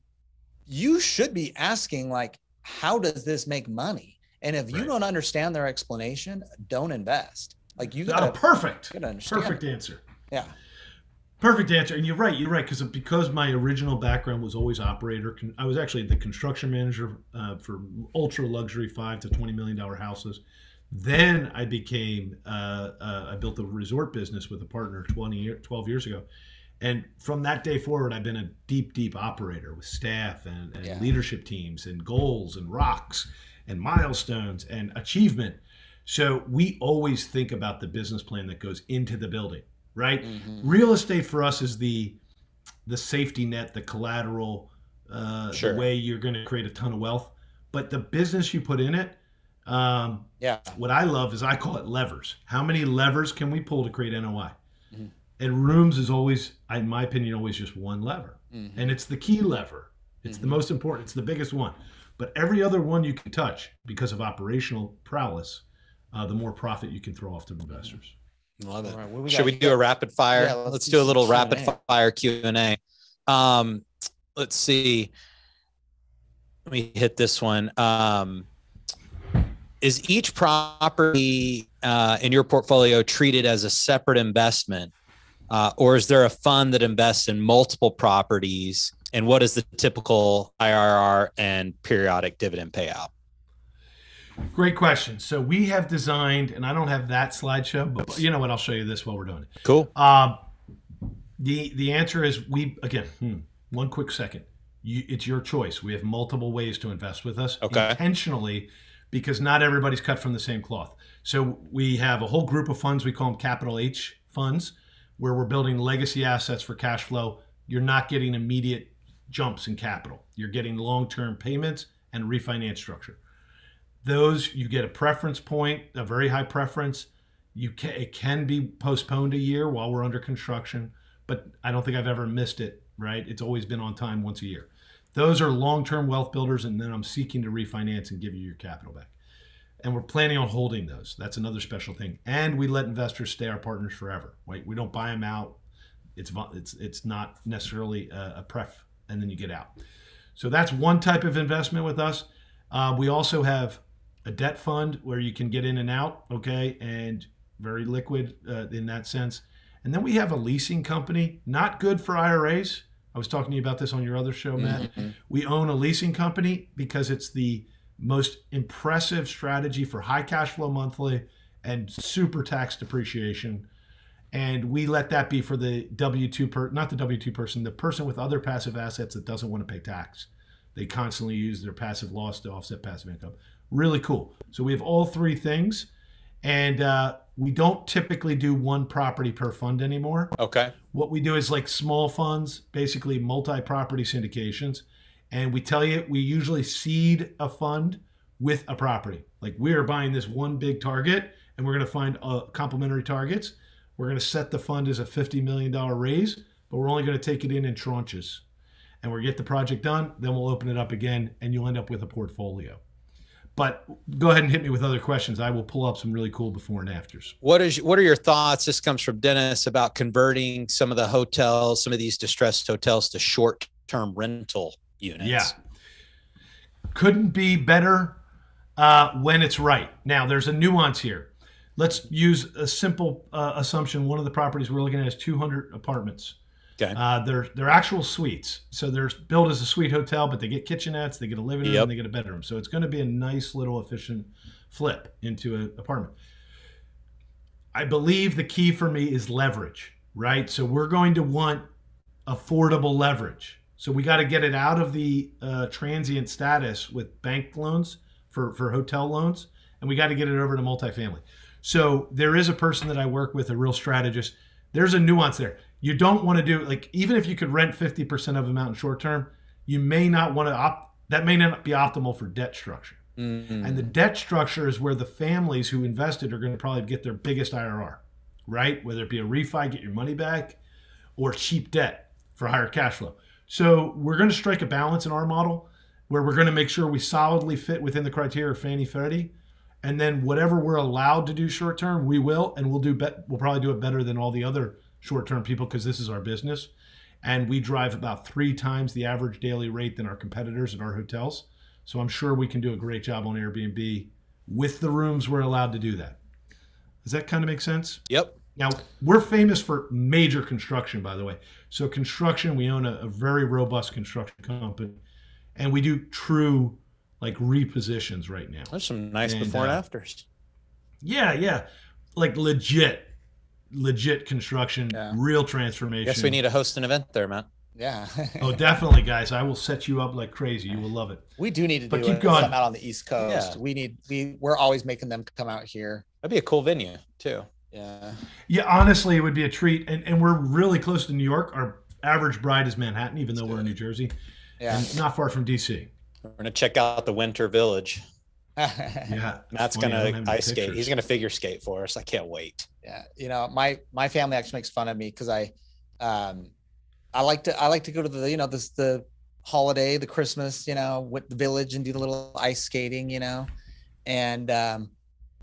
you should be asking like how does this make money and if you right. don't understand their explanation don't invest like you got a perfect perfect answer yeah perfect answer and you're right you're right because because my original background was always operator i was actually the construction manager uh, for ultra luxury five to 20 million dollar houses. Then i became uh, uh, i built a resort business with a partner 20 12 years ago. And from that day forward i've been a deep deep operator with staff and, and yeah. leadership teams and goals and rocks and milestones and achievement. So we always think about the business plan that goes into the building right mm-hmm. real estate for us is the the safety net, the collateral, uh, Sure. the way you're going to create a ton of wealth. But the business you put in it, um, Yeah. what I love is I call it levers. How many levers can we pull to create NOI? Mhm. And rooms is always, in my opinion, always just one lever. Mhm. And it's the key lever. It's the Mhm. most important. It's the biggest one. But every other one you can touch because of operational prowess, uh, the more profit you can throw off to investors. Love it. All right, we Should we do a rapid fire? Yeah, let's, let's do, do a little rapid Q&A. fire Q and A. Um, let's see. Let me hit this one. Um, is each property uh, in your portfolio treated as a separate investment, uh, or is there a fund that invests in multiple properties? And what is the typical IRR and periodic dividend payout? Great question. So we have designed, and I don't have that slideshow, but you know what? I'll show you this while we're doing it. Cool. Um, the the answer is we again. Hmm, one quick second. You, it's your choice. We have multiple ways to invest with us Okay. intentionally, because not everybody's cut from the same cloth. So we have a whole group of funds. We call them capital H funds, where we're building legacy assets for cash flow. You're not getting immediate jumps in capital. You're getting long term payments and refinance structure. Those you get a preference point, a very high preference. You can it can be postponed a year while we're under construction, but I don't think I've ever missed it. Right, it's always been on time once a year. Those are long-term wealth builders, and then I'm seeking to refinance and give you your capital back. And we're planning on holding those. That's another special thing. And we let investors stay our partners forever. Right, we don't buy them out. It's it's it's not necessarily a, a pref, and then you get out. So that's one type of investment with us. Uh, we also have a debt fund where you can get in and out, okay, and very liquid uh, in that sense. And then we have a leasing company, not good for IRAs. I was talking to you about this on your other show, Mat. Mhm. We own a leasing company because it's the most impressive strategy for high cash flow monthly and super tax depreciation. And we let that be for the W 2 per not the W 2 person, the person with other passive assets that doesn't want to pay tax. They constantly use their passive loss to offset passive income. Really cool. So we have all three things. And uh, we don't typically do one property per fund anymore Okay. what we do is like small funds, basically multi-property syndications, and we tell you we usually seed a fund with a property. Like we are buying this one big target, and we're going to find uh, complementary targets. We're going to set the fund as a fifty million dollar raise, but we're only going to take it in in tranches, and we'll get the project done. Then we'll open it up again, and you'll end up with a portfolio. But go ahead and hit me with other questions. I will pull up some really cool before and afters. What is what are your thoughts? This comes from Dennis about converting some of the hotels, some of these distressed hotels to short-term rental units. Yeah. Couldn't be better uh, when it's right. Now, there's a nuance here. Let's use a simple uh, assumption. One of the properties we're looking at is 200 apartments. Okay. Uh, they're they're actual suites, so they're built as a suite hotel, but they get kitchenettes, they get a living room, Yep. they get a bedroom. So it's going to be a nice little efficient flip into an apartment. I believe the key for me is leverage, right? So we're going to want affordable leverage. So we got to get it out of the uh, transient status with bank loans for, for hotel loans, and we got to get it over to multifamily. So there is a person that I work with, a real strategist. There's a nuance there. You don't want to do like even if you could rent 50% of them out in short term, you may not want to opt. That may not be optimal for debt structure. Mhm. And the debt structure is where the families who invested are going to probably get their biggest IRR, right? Whether it be a refi, get your money back, or cheap debt for higher cash flow. So we're going to strike a balance in our model where we're going to make sure we solidly fit within the criteria of Fannie Freddie. And then whatever we're allowed to do short term, we will, and we'll do. Bet- we'll probably do it better than all the other short term people because this is our business, and we drive about three times the average daily rate than our competitors at our hotels. So I'm sure we can do a great job on Airbnb with the rooms we're allowed to do that. Does that kind of make sense? Yep. Now, we're famous for major construction, by the way. So, construction, we own a, a very robust construction company, and we do true like repositions right now. There's some nice And, before and uh, afters. Yeah, yeah. Like legit, legit construction, Yeah. real transformation. Guess we need to host an event there, man. Yeah. Oh, <laughs> definitely, guys. I will set you up like crazy. You will love it. we do need to But do keep it. going. Some out on the East Coast. Yeah. We need we we're always making them come out here. That'd be a cool venue too. Yeah. Yeah, honestly, it would be a treat. And, and we're really close to New York. Our average bride is Manhattan, even though we're in New Jersey, Yeah. and not far from DC. We're gonna check out the Winter Village. <laughs> Yeah, Mat's funny, I don't have gonna any ice skate. He's gonna figure skate for us. I can't wait. Yeah you know my my family actually makes fun of me because i um i like to i like to go to the you know this the holiday the christmas you know with the village and do the little ice skating you know and um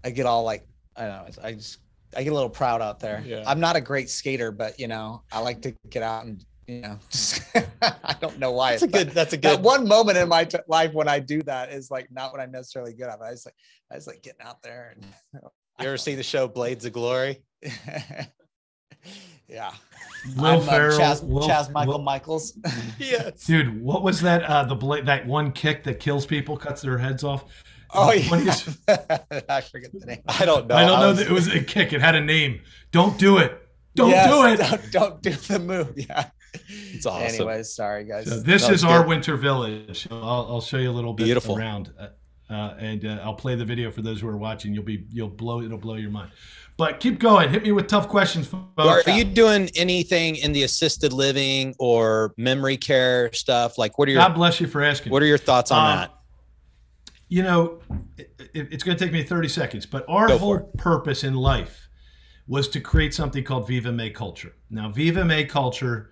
i get all like i don't know i just i get a little proud out there Yeah. i'm not a great skater but you know i like to get out and you know just <laughs> i don't know why That's a good. That's a that good. one moment in my t- life when i do that is like not what i'm necessarily good at but i just like i just like getting out there and <laughs> You ever see the show Blades of Glory? <laughs> yeah. Will I'm, uh, Ferrell, Chazz, Will- Chazz Michael Will- Michaels. <laughs> Yes. Dude, what was that? Uh, the bla- that one kick that kills people, cuts their heads off. oh The yeah. funniest- <laughs> I forget the name. I don't know. I don't know. was- that it was a kick. It had a name. Don't do it. Don't Yes, do it. Don't, don't do the move. Yeah. It's awesome. Anyways, sorry guys. So this No, is our good. winter village. I'll, I'll show you a little bit Beautiful. around, uh, uh, and uh, I'll play the video for those who are watching. You'll be you'll blow it'll blow your mind. But keep going. Hit me with tough questions, Are you doing anything in the assisted living or memory care stuff? Like, what are your God bless you for asking. what are your thoughts on Um, that? you know, it, it- it's going to take me 30 seconds, but our Go whole purpose in life was to create something called Viva May culture. Now, Viva May culture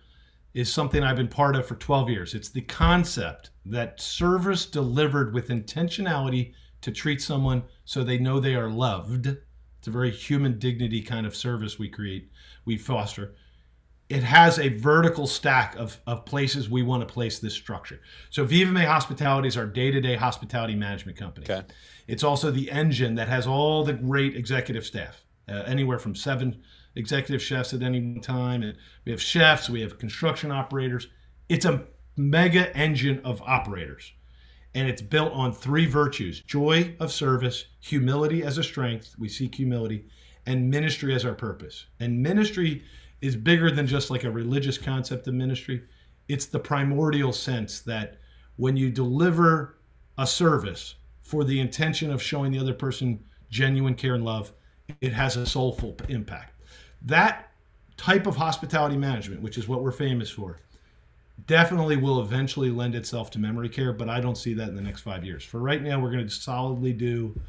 is something I've been part of for 12 years. It's the concept that service delivered with intentionality to treat someone so they know they are loved. It's a very human dignity kind of service we create, we foster. It has a vertical stack of, of places we want to place this structure. So Viva May Hospitality is our day-to-day hospitality management company. Okay. It's also the engine that has all the great executive staff, uh, anywhere from seven executive chefs at any time. And we have chefs, we have construction operators. It's a mega engine of operators. And it's built on three virtues joy of service, humility as a strength. We seek humility, and ministry as our purpose. And ministry is bigger than just like a religious concept of ministry. It's the primordial sense that when you deliver a service for the intention of showing the other person genuine care and love, it has a soulful impact. That type of hospitality management, which is what we're famous for, definitely will eventually lend itself to memory care, but I don't see that in the next five years. For right now, we're going to solidly do,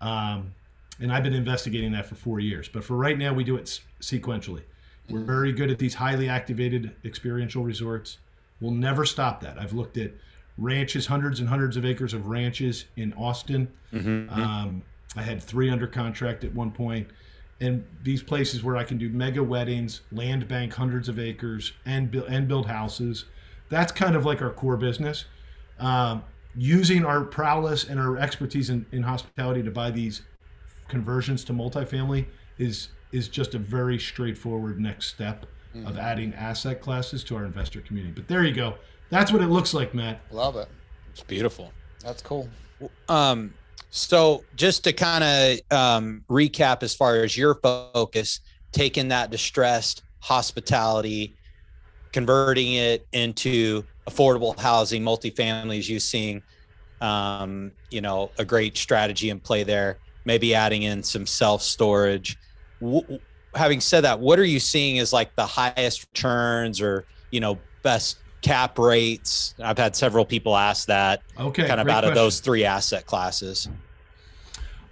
um, and I've been investigating that for four years, but for right now, we do it sequentially. We're very good at these highly activated experiential resorts. We'll never stop that. I've looked at ranches, hundreds and hundreds of acres of ranches in Austin. Mhm. Um, I had three under contract at one point, and these places where I can do mega weddings, land bank hundreds of acres, and build and build houses. That's kind of like our core business. Um, using our prowess and our expertise in, in hospitality to buy these conversions to multifamily is is just a very straightforward next step of adding asset classes to our investor community. But there you go. That's what it looks like, Mat. Love it. It's beautiful. That's cool. Um, so just to kind of um, recap, as far as your focus, taking that distressed hospitality, converting it into affordable housing, multifamilies, you seeing, um, you know, a great strategy in play there. Maybe adding in some self storage. W- having said that, what are you seeing as like the highest returns or you know best cap rates? I've had several people ask that Okay. kind of out of those three asset classes.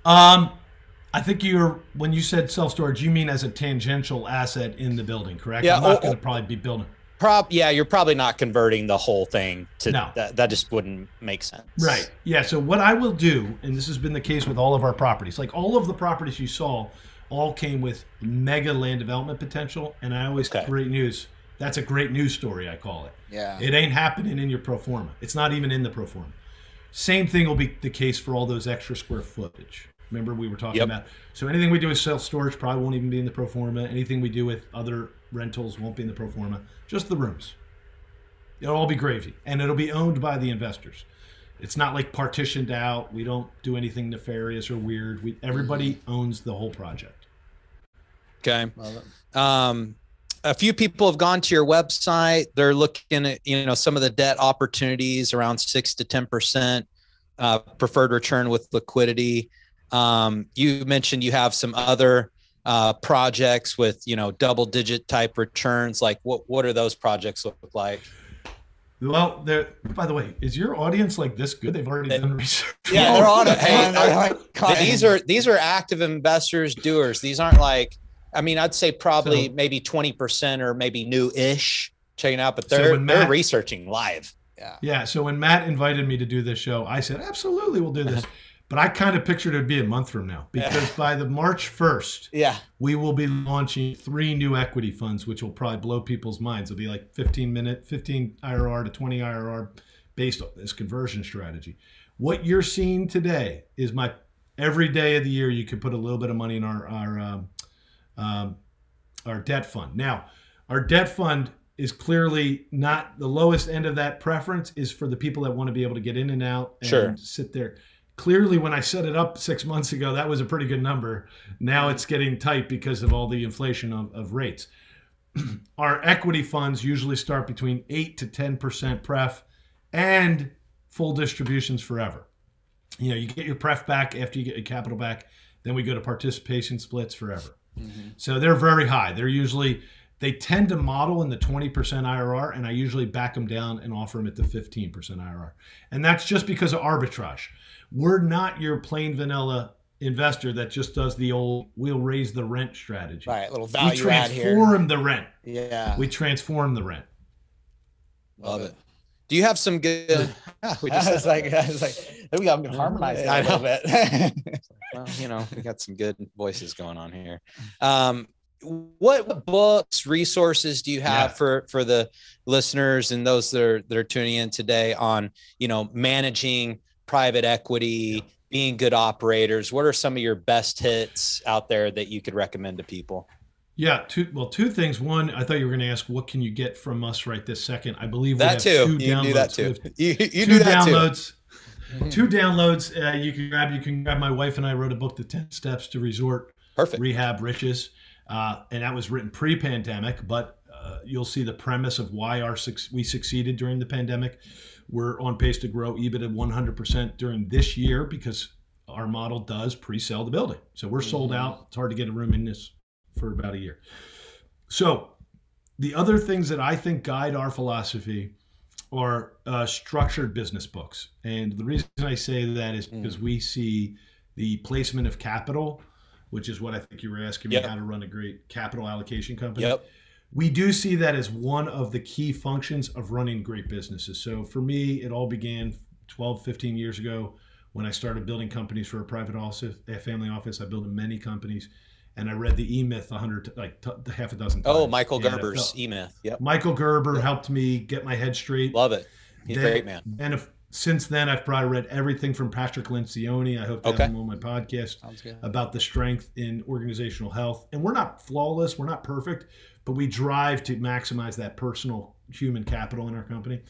Um, I think you're when you said self storage, you mean as a tangential asset in the building, correct? Yeah, I'm not oh, going to probably be building. Prob yeah, you're probably not converting the whole thing to No. that. That just wouldn't make sense. Right. Yeah. So what I will do, and this has been the case with all of our properties, like all of the properties you saw, all came with mega land development potential. And I always Okay. great news. That's a great news story. I call it. Yeah. It ain't happening in your pro forma. It's not even in the pro forma. Same thing will be the case for all those extra square footage. Remember we were talking Yep. about. So anything we do with self storage probably won't even be in the pro forma. Anything we do with other rentals won't be in the pro forma. Just the rooms. It'll all be gravy, and it'll be owned by the investors. It's not like partitioned out. We don't do anything nefarious or weird. We everybody owns the whole project. Okay. Love it. Um, a few people have gone to your website. They're looking at you know some of the debt opportunities around six to ten percent uh, preferred return with liquidity. Um, you mentioned you have some other uh, projects with you know double digit type returns? Like what what are those projects look like? Well, there. By the way, is your audience like this good? They've already done research. Yeah, they're on it. <laughs> Hey, man. They're like, these are these are active investors, doers. These aren't like, I mean, I'd say probably So- maybe twenty percent or maybe new-ish checking out, but So they're when they're researching live. yeah. Yeah. So when Mat invited me to do this show, I said, absolutely, we'll do this. <laughs> But I kind of pictured it'd be a month from now because by the March 1st, Yeah. we will be launching three new equity funds, which will probably blow people's minds. It'll be like 15 minute, 15 IRR to 20 IRR based on this conversion strategy. What you're seeing today is my every day of the year you could put a little bit of money in our our um, um, our debt fund. Now, our debt fund is clearly not the lowest end of that preference is for the people that want to be able to get in and out and Sure. sit there. Clearly, when I set it up six months ago, that was a pretty good number. Now it's getting tight because of all the inflation of, of rates. <clears throat> Our equity funds usually start between 8 to 10% pref and full distributions forever. You know, you get your pref back after you get your capital back, then we go to participation splits forever. Mm-hmm. So they're very high. They're usually they tend to model in the 20% IRR, and I usually back them down and offer them at the 15% IRR. And that's just because of arbitrage. We're not your plain vanilla investor that just does the old we'll raise the rent strategy. Right. Little We value add here. transform the rent. Yeah. We transform the rent. Love it. Do you have some good? We <laughs> I just was like, I was like, there we go. I'm gonna harmonize I that a little bit. <laughs> <laughs> well, you know, we got some good voices going on here. <laughs> Um, what books, resources do you have Yeah. for for the listeners and those that are that are tuning in today on you know managing private equity, being good operators? What are some of your best hits out there that you could recommend to people? Yeah, two well, two things. One, I thought you were going to ask what can you get from us right this second. I believe we That have too. two You downloads. do that too. <laughs> You, you two do that too. Downloads. Two downloads. Uh, you can grab. You can grab. My wife and I wrote a book, The Ten Steps to Resort Perfect. Rehab Riches, uh, and that was written pre-pandemic. But uh, you'll see the premise of why our we succeeded during the pandemic. We're on pace to grow EBITDA 100% during this year because our model does pre-sell the building. So we're sold Mhm. out. It's hard to get a room in this for about a year. So the other things that I think guide our philosophy are uh, structured business books. And the reason I say that is Mm. because we see the placement of capital, which is what I think you were asking me Yep. how to run a great capital allocation company. Yep. We do see that as one of the key functions of running great businesses. So for me, it all began 12, 15 years ago when I started building companies for a private office, a family office. I built many companies and I read the E Myth a hundred, like t- half a dozen oh, times. Oh, Michael Gerber's E Myth. Yep. Michael Gerber Yeah. helped me get my head straight. Love it. He's a Then- great man. And if, since then, I've probably read everything from Patrick Lencioni. I hope to Okay. have him on my podcast about the strength in organizational health. And we're not flawless, we're not perfect, but we drive to maximize that personal human capital in our company.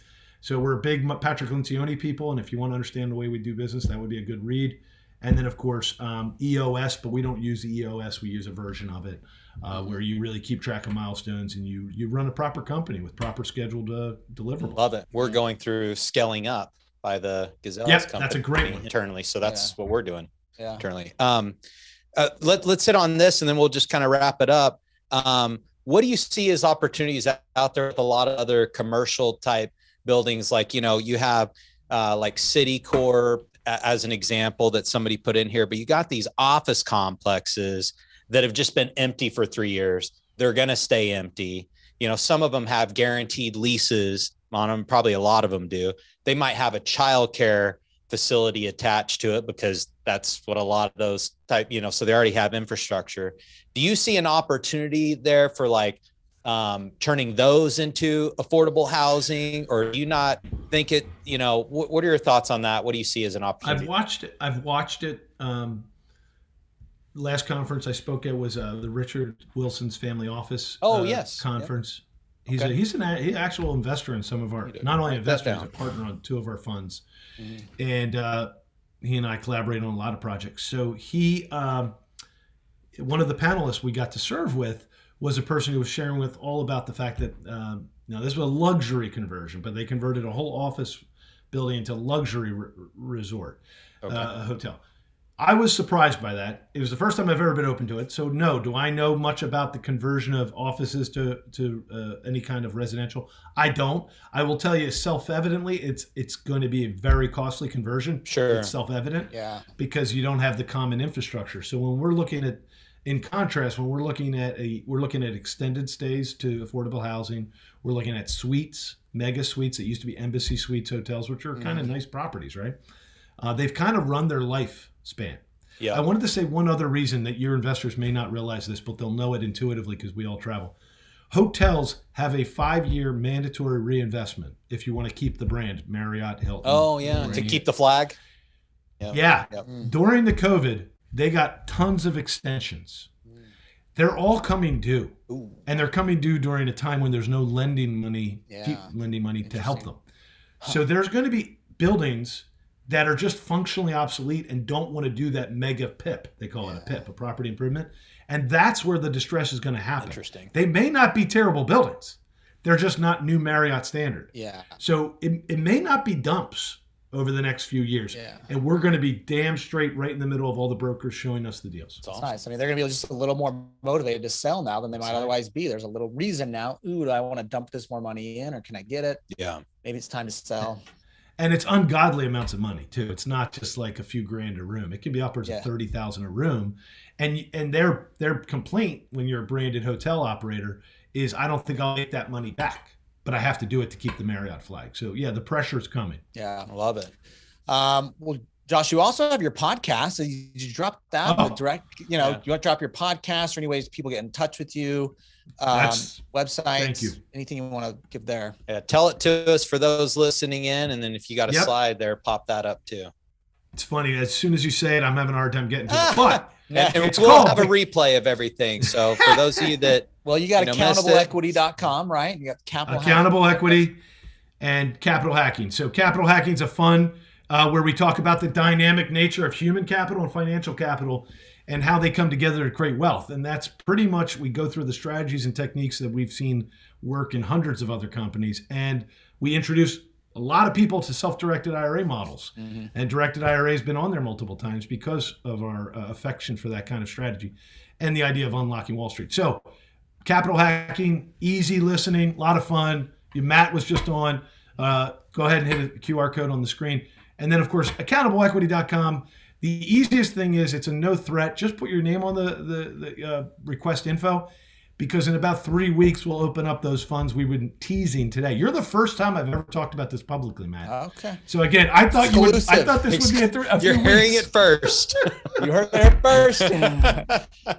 So we're big Patrick Lencioni people, and if you want to understand the way we do business, that would be a good read. And then, of course, um, EOS, but we don't use the EOS. We use a version of it uh, where you really keep track of milestones and you you run a proper company with proper scheduled uh, deliverables. Love it. We're going through scaling up by the Gazelles Yep, company that's a great one. <laughs> internally. So that's what we're doing Yeah. internally. Um, uh, let, let's hit on this and then we'll just kind of wrap it up. Um, what do you see as opportunities out- out there with a lot of other commercial type buildings? Like, you know, you have uh, like City Corp a- as an example that somebody put in here, but you got these office complexes that have just been empty for three years. They're going to stay empty. You know, some of them have guaranteed leases on them. Probably a lot of them do. They might have a childcare facility attached to it because that's what a lot of those type, you know, so they already have infrastructure. Do you see an opportunity there for like um, turning those into affordable housing, or do you not think it? You know, what, what are your thoughts on that? What do you see as an opportunity? I've watched it. I've watched it. Um, last conference I spoke at was uh, the Richard Wilson's Family Office. Oh, uh, yes. Yep. conference. He's a, Okay. he's an a- he's an actual investor in some of our not only investor, he's a partner on two of our funds, Mhm. and uh, he and I collaborate on a lot of projects. So he, um, one of the panelists we got to serve with was a person who was sharing with all about the fact that um, now this was a luxury conversion, but they converted a whole office building into luxury re- resort Okay. uh, a hotel. I was surprised by that. It was the first time I've ever been open to it. So no, do I know much about the conversion of offices to to uh, any kind of residential? I don't. I will tell you, self-evidently, it's it's going to be a very costly conversion. Sure. it's self-evident Yeah. because you don't have the common infrastructure. So when we're looking at, in contrast, when we're looking at a, we're looking at extended stays to affordable housing. We're looking at suites, mega suites that used to be embassy suites hotels, which are kind of nice properties, right? Uh, they've kind of run their life span. Yeah. I wanted to say one other reason that your investors may not realize this, but they'll know it intuitively because we all travel. Hotels have a five-year mandatory reinvestment if you want to keep the brand Marriott, Hilton. oh yeah, to keep the flag. Yeah. Yep. During the COVID, they got tons of extensions. They're all coming due, Ooh. and they're coming due during a time when there's no lending money, Yeah. deep lending money to help them. Interesting. So there's going to be buildings that are just functionally obsolete and don't want to do that mega PIP. They call it a PIP, a property improvement, and that's where the distress is going to happen. Interesting. They may not be terrible buildings; they're just not new Marriott standard. Yeah. So it, it may not be dumps over the next few years. Yeah. And we're going to be damn straight right in the middle of all the brokers showing us the deals. It's It's awesome. nice. I mean, they're gonna be just a little more motivated to sell now than they might That's right. otherwise be. There's a little reason now. Ooh, do I want to dump this more money in, or can I get it? Yeah. Maybe it's time to sell. And it's ungodly amounts of money too. It's not just like a few grand a room. It can be upwards Yeah. of 30,000 a room. And and their their complaint when you're a branded hotel operator is I don't think I'll get that money back, but I have to do it to keep the Marriott flag. So yeah, the pressure is coming. Yeah. I love it. Um, well, Josh, you also have your podcast. So you, you drop that Oh. the direct, you know, Yeah. you want to drop your podcast or any ways people get in touch with you, um, websites, thank you. anything you want to give there. Yeah, tell it to us for those listening in, and then if you got a Yep. slide there, pop that up too. it's funny. As soon as you say it, I'm having a hard time getting to it. <laughs> But Yeah. And, and we'll called have a replay of everything. So for <laughs> those of you that Well, you got You know, missed accountableequity.com, right? You got capital. accountable equity and capital hacking. So capital hacking is a fun uh, where we talk about the dynamic nature of human capital and financial capital and how they come together to create wealth. And that's pretty much we go through the strategies and techniques that we've seen work in hundreds of other companies, and we introduce a lot of people to self-directed IRA models. Mhm. And directed IRA has been on there multiple times because of our uh, affection for that kind of strategy and the idea of unlocking Wall Street. So, capital hacking, easy listening, a lot of fun. Mat was just on. Uh, go ahead and hit a QR code on the screen. And then, of course, accountableequity.com. The easiest thing is it's a no threat. Just put your name on the, the, the uh, request info because in about three weeks, we'll open up those funds we were teasing today. You're the first time I've ever talked about this publicly, Mat. Okay. So again, I thought you would. I thought this would be a, th- a you're hearing weeks. it first. <laughs> You heard it first.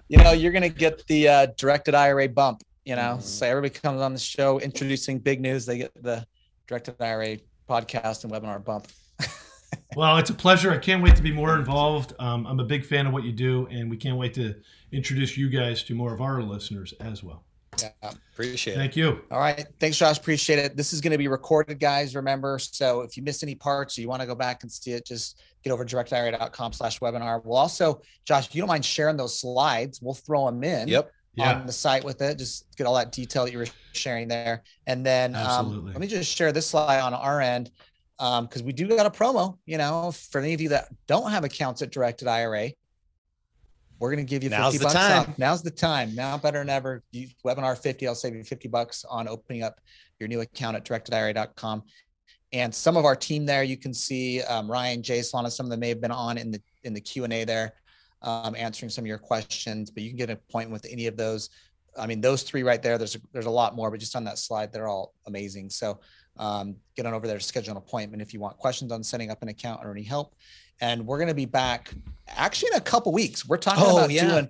you know, you're gonna get the uh, directed IRA bump. You know, Mhm. so everybody comes on the show introducing big news. They get the directed IRA podcast and webinar bump. <laughs> Well, it's a pleasure. I can't wait to be more involved. Um, I'm a big fan of what you do, and we can't wait to introduce you guys to more of our listeners as well. Yeah. Appreciate it. Thank you. All right. Thanks, Josh. Appreciate it. This is going to be recorded, guys. Remember, so if you missed any parts or you want to go back and see it, just get over to directedira.com slash webinar. We'll also, Josh, if you don't mind sharing those slides, we'll throw them in Yep. Yeah. on the site with it. Just get all that detail that you were sharing there. And then um, let me just share this slide on our end because we do got a promo, you know, for any of you that don't have accounts at Directed IRA. We're going to give you 50 Now's the bucks time. off. Now's the time. Now better than ever. Use webinar 50. I'll save you 50 bucks on opening up your new account at directedira.com. And some of our team there, you can see um, Ryan, Jay, Solana, some of them may have been on in the in the Q&A there, um, answering some of your questions, but you can get an appointment with any of those. I mean, those three right there, there's a, there's a lot more, but just on that slide, they're all amazing. So um, get on over there to schedule an appointment if you want questions on setting up an account or any help. And we're going to be back actually in a couple weeks. We're talking Oh, about yeah. doing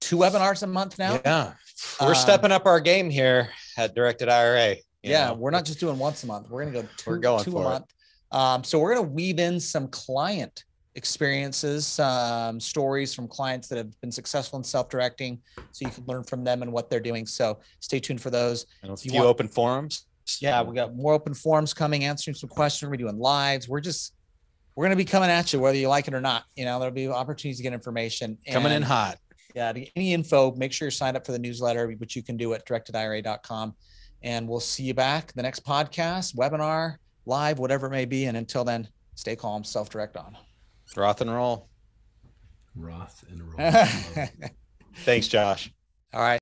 two webinars a month now. Yeah. We're Um, stepping up our game here at Directed IRA. yeah, know. we're not just doing once a month. We're gonna go 2 We're going two a it. month. Um, so we're gonna weave in some client experiences, some stories from clients that have been successful in self-directing, so you can learn from them and what they're doing. So stay tuned for those. And a if you few want- open forums. Yeah, we got more open forums coming, answering some questions. We're doing lives. We're just we're gonna be coming at you whether you like it or not. You know, there'll be opportunities to get information. coming in hot. yeah, to get any info, make sure you're signed up for the newsletter, which you can do at directedira.com. And we'll see you back the next podcast, webinar, live, whatever it may be. And until then, stay calm, self direct on. Roth and roll. Roth and roll. <laughs> Thanks, Josh. All right.